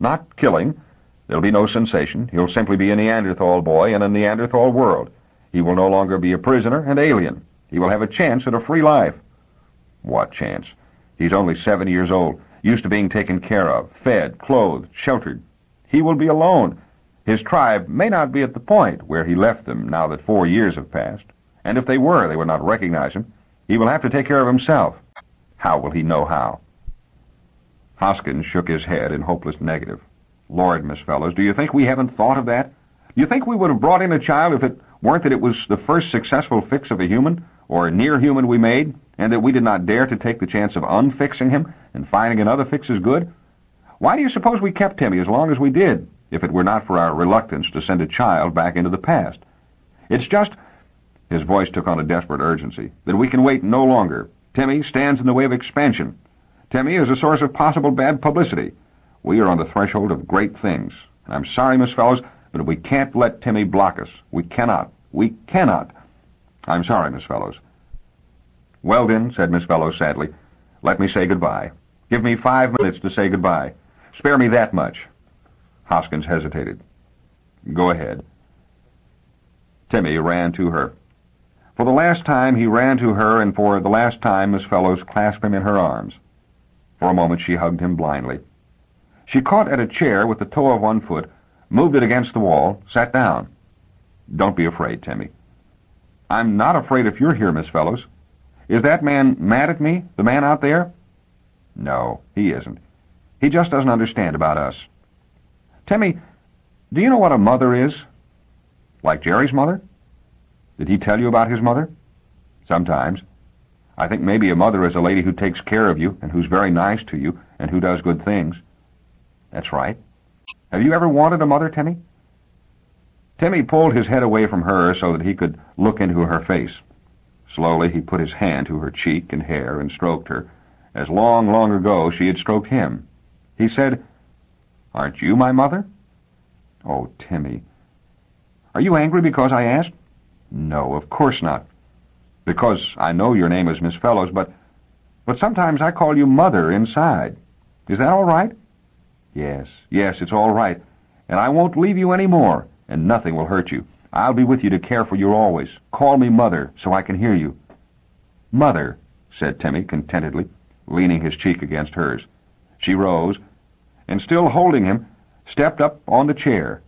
Not killing. There'll be no sensation. He'll simply be a Neanderthal boy in a Neanderthal world. He will no longer be a prisoner and alien. He will have a chance at a free life. What chance? He's only seven years old, used to being taken care of, fed, clothed, sheltered. He will be alone. His tribe may not be at the point where he left them now that four years have passed. And if they were, they would not recognize him. He will have to take care of himself. How will he know how? Hoskins shook his head in hopeless negative. Lord, Miss Fellowes, do you think we haven't thought of that? Do you think we would have brought in a child if it weren't that it was the first successful fix of a human? or near human we made, and that we did not dare to take the chance of unfixing him and finding another fix as good? Why do you suppose we kept Timmy as long as we did, if it were not for our reluctance to send a child back into the past? It's just, his voice took on a desperate urgency, that we can wait no longer. Timmy stands in the way of expansion. Timmy is a source of possible bad publicity. We are on the threshold of great things. I'm sorry, Miss Fellowes, but we can't let Timmy block us. We cannot. We cannot. I'm sorry, Miss Fellowes. Well, then, said Miss Fellowes sadly, let me say goodbye. Give me five minutes to say goodbye. Spare me that much. Hoskins hesitated. Go ahead. Timmy ran to her. For the last time he ran to her, and for the last time Miss Fellowes clasped him in her arms. For a moment she hugged him blindly. She caught at a chair with the toe of one foot, moved it against the wall, sat down. Don't be afraid, Timmy. I'm not afraid if you're here, Miss Fellowes. Is that man mad at me, the man out there? No, he isn't. He just doesn't understand about us. Timmy, do you know what a mother is? Like Jerry's mother? Did he tell you about his mother? Sometimes. I think maybe a mother is a lady who takes care of you and who's very nice to you and who does good things. That's right. Have you ever wanted a mother, Timmy? Timmy pulled his head away from her so that he could look into her face. Slowly he put his hand to her cheek and hair and stroked her, as long, long ago she had stroked him. He said, Aren't you my mother? Oh, Timmy. Are you angry because I asked? No, of course not. Because I know your name is Miss Fellowes, but but sometimes I call you Mother inside. Is that all right? Yes, yes, it's all right. And I won't leave you any more and nothing will hurt you. I'll be with you to care for you always. Call me Mother, so I can hear you. Mother, said Timmy contentedly, leaning his cheek against hers. She rose, and still holding him, stepped up on the chair.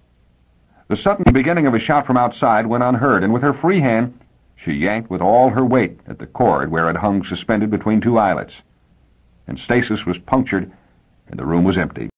The sudden beginning of a shout from outside went unheard, and with her free hand she yanked with all her weight at the cord where it hung suspended between two eyelets. And stasis was punctured, and the room was empty.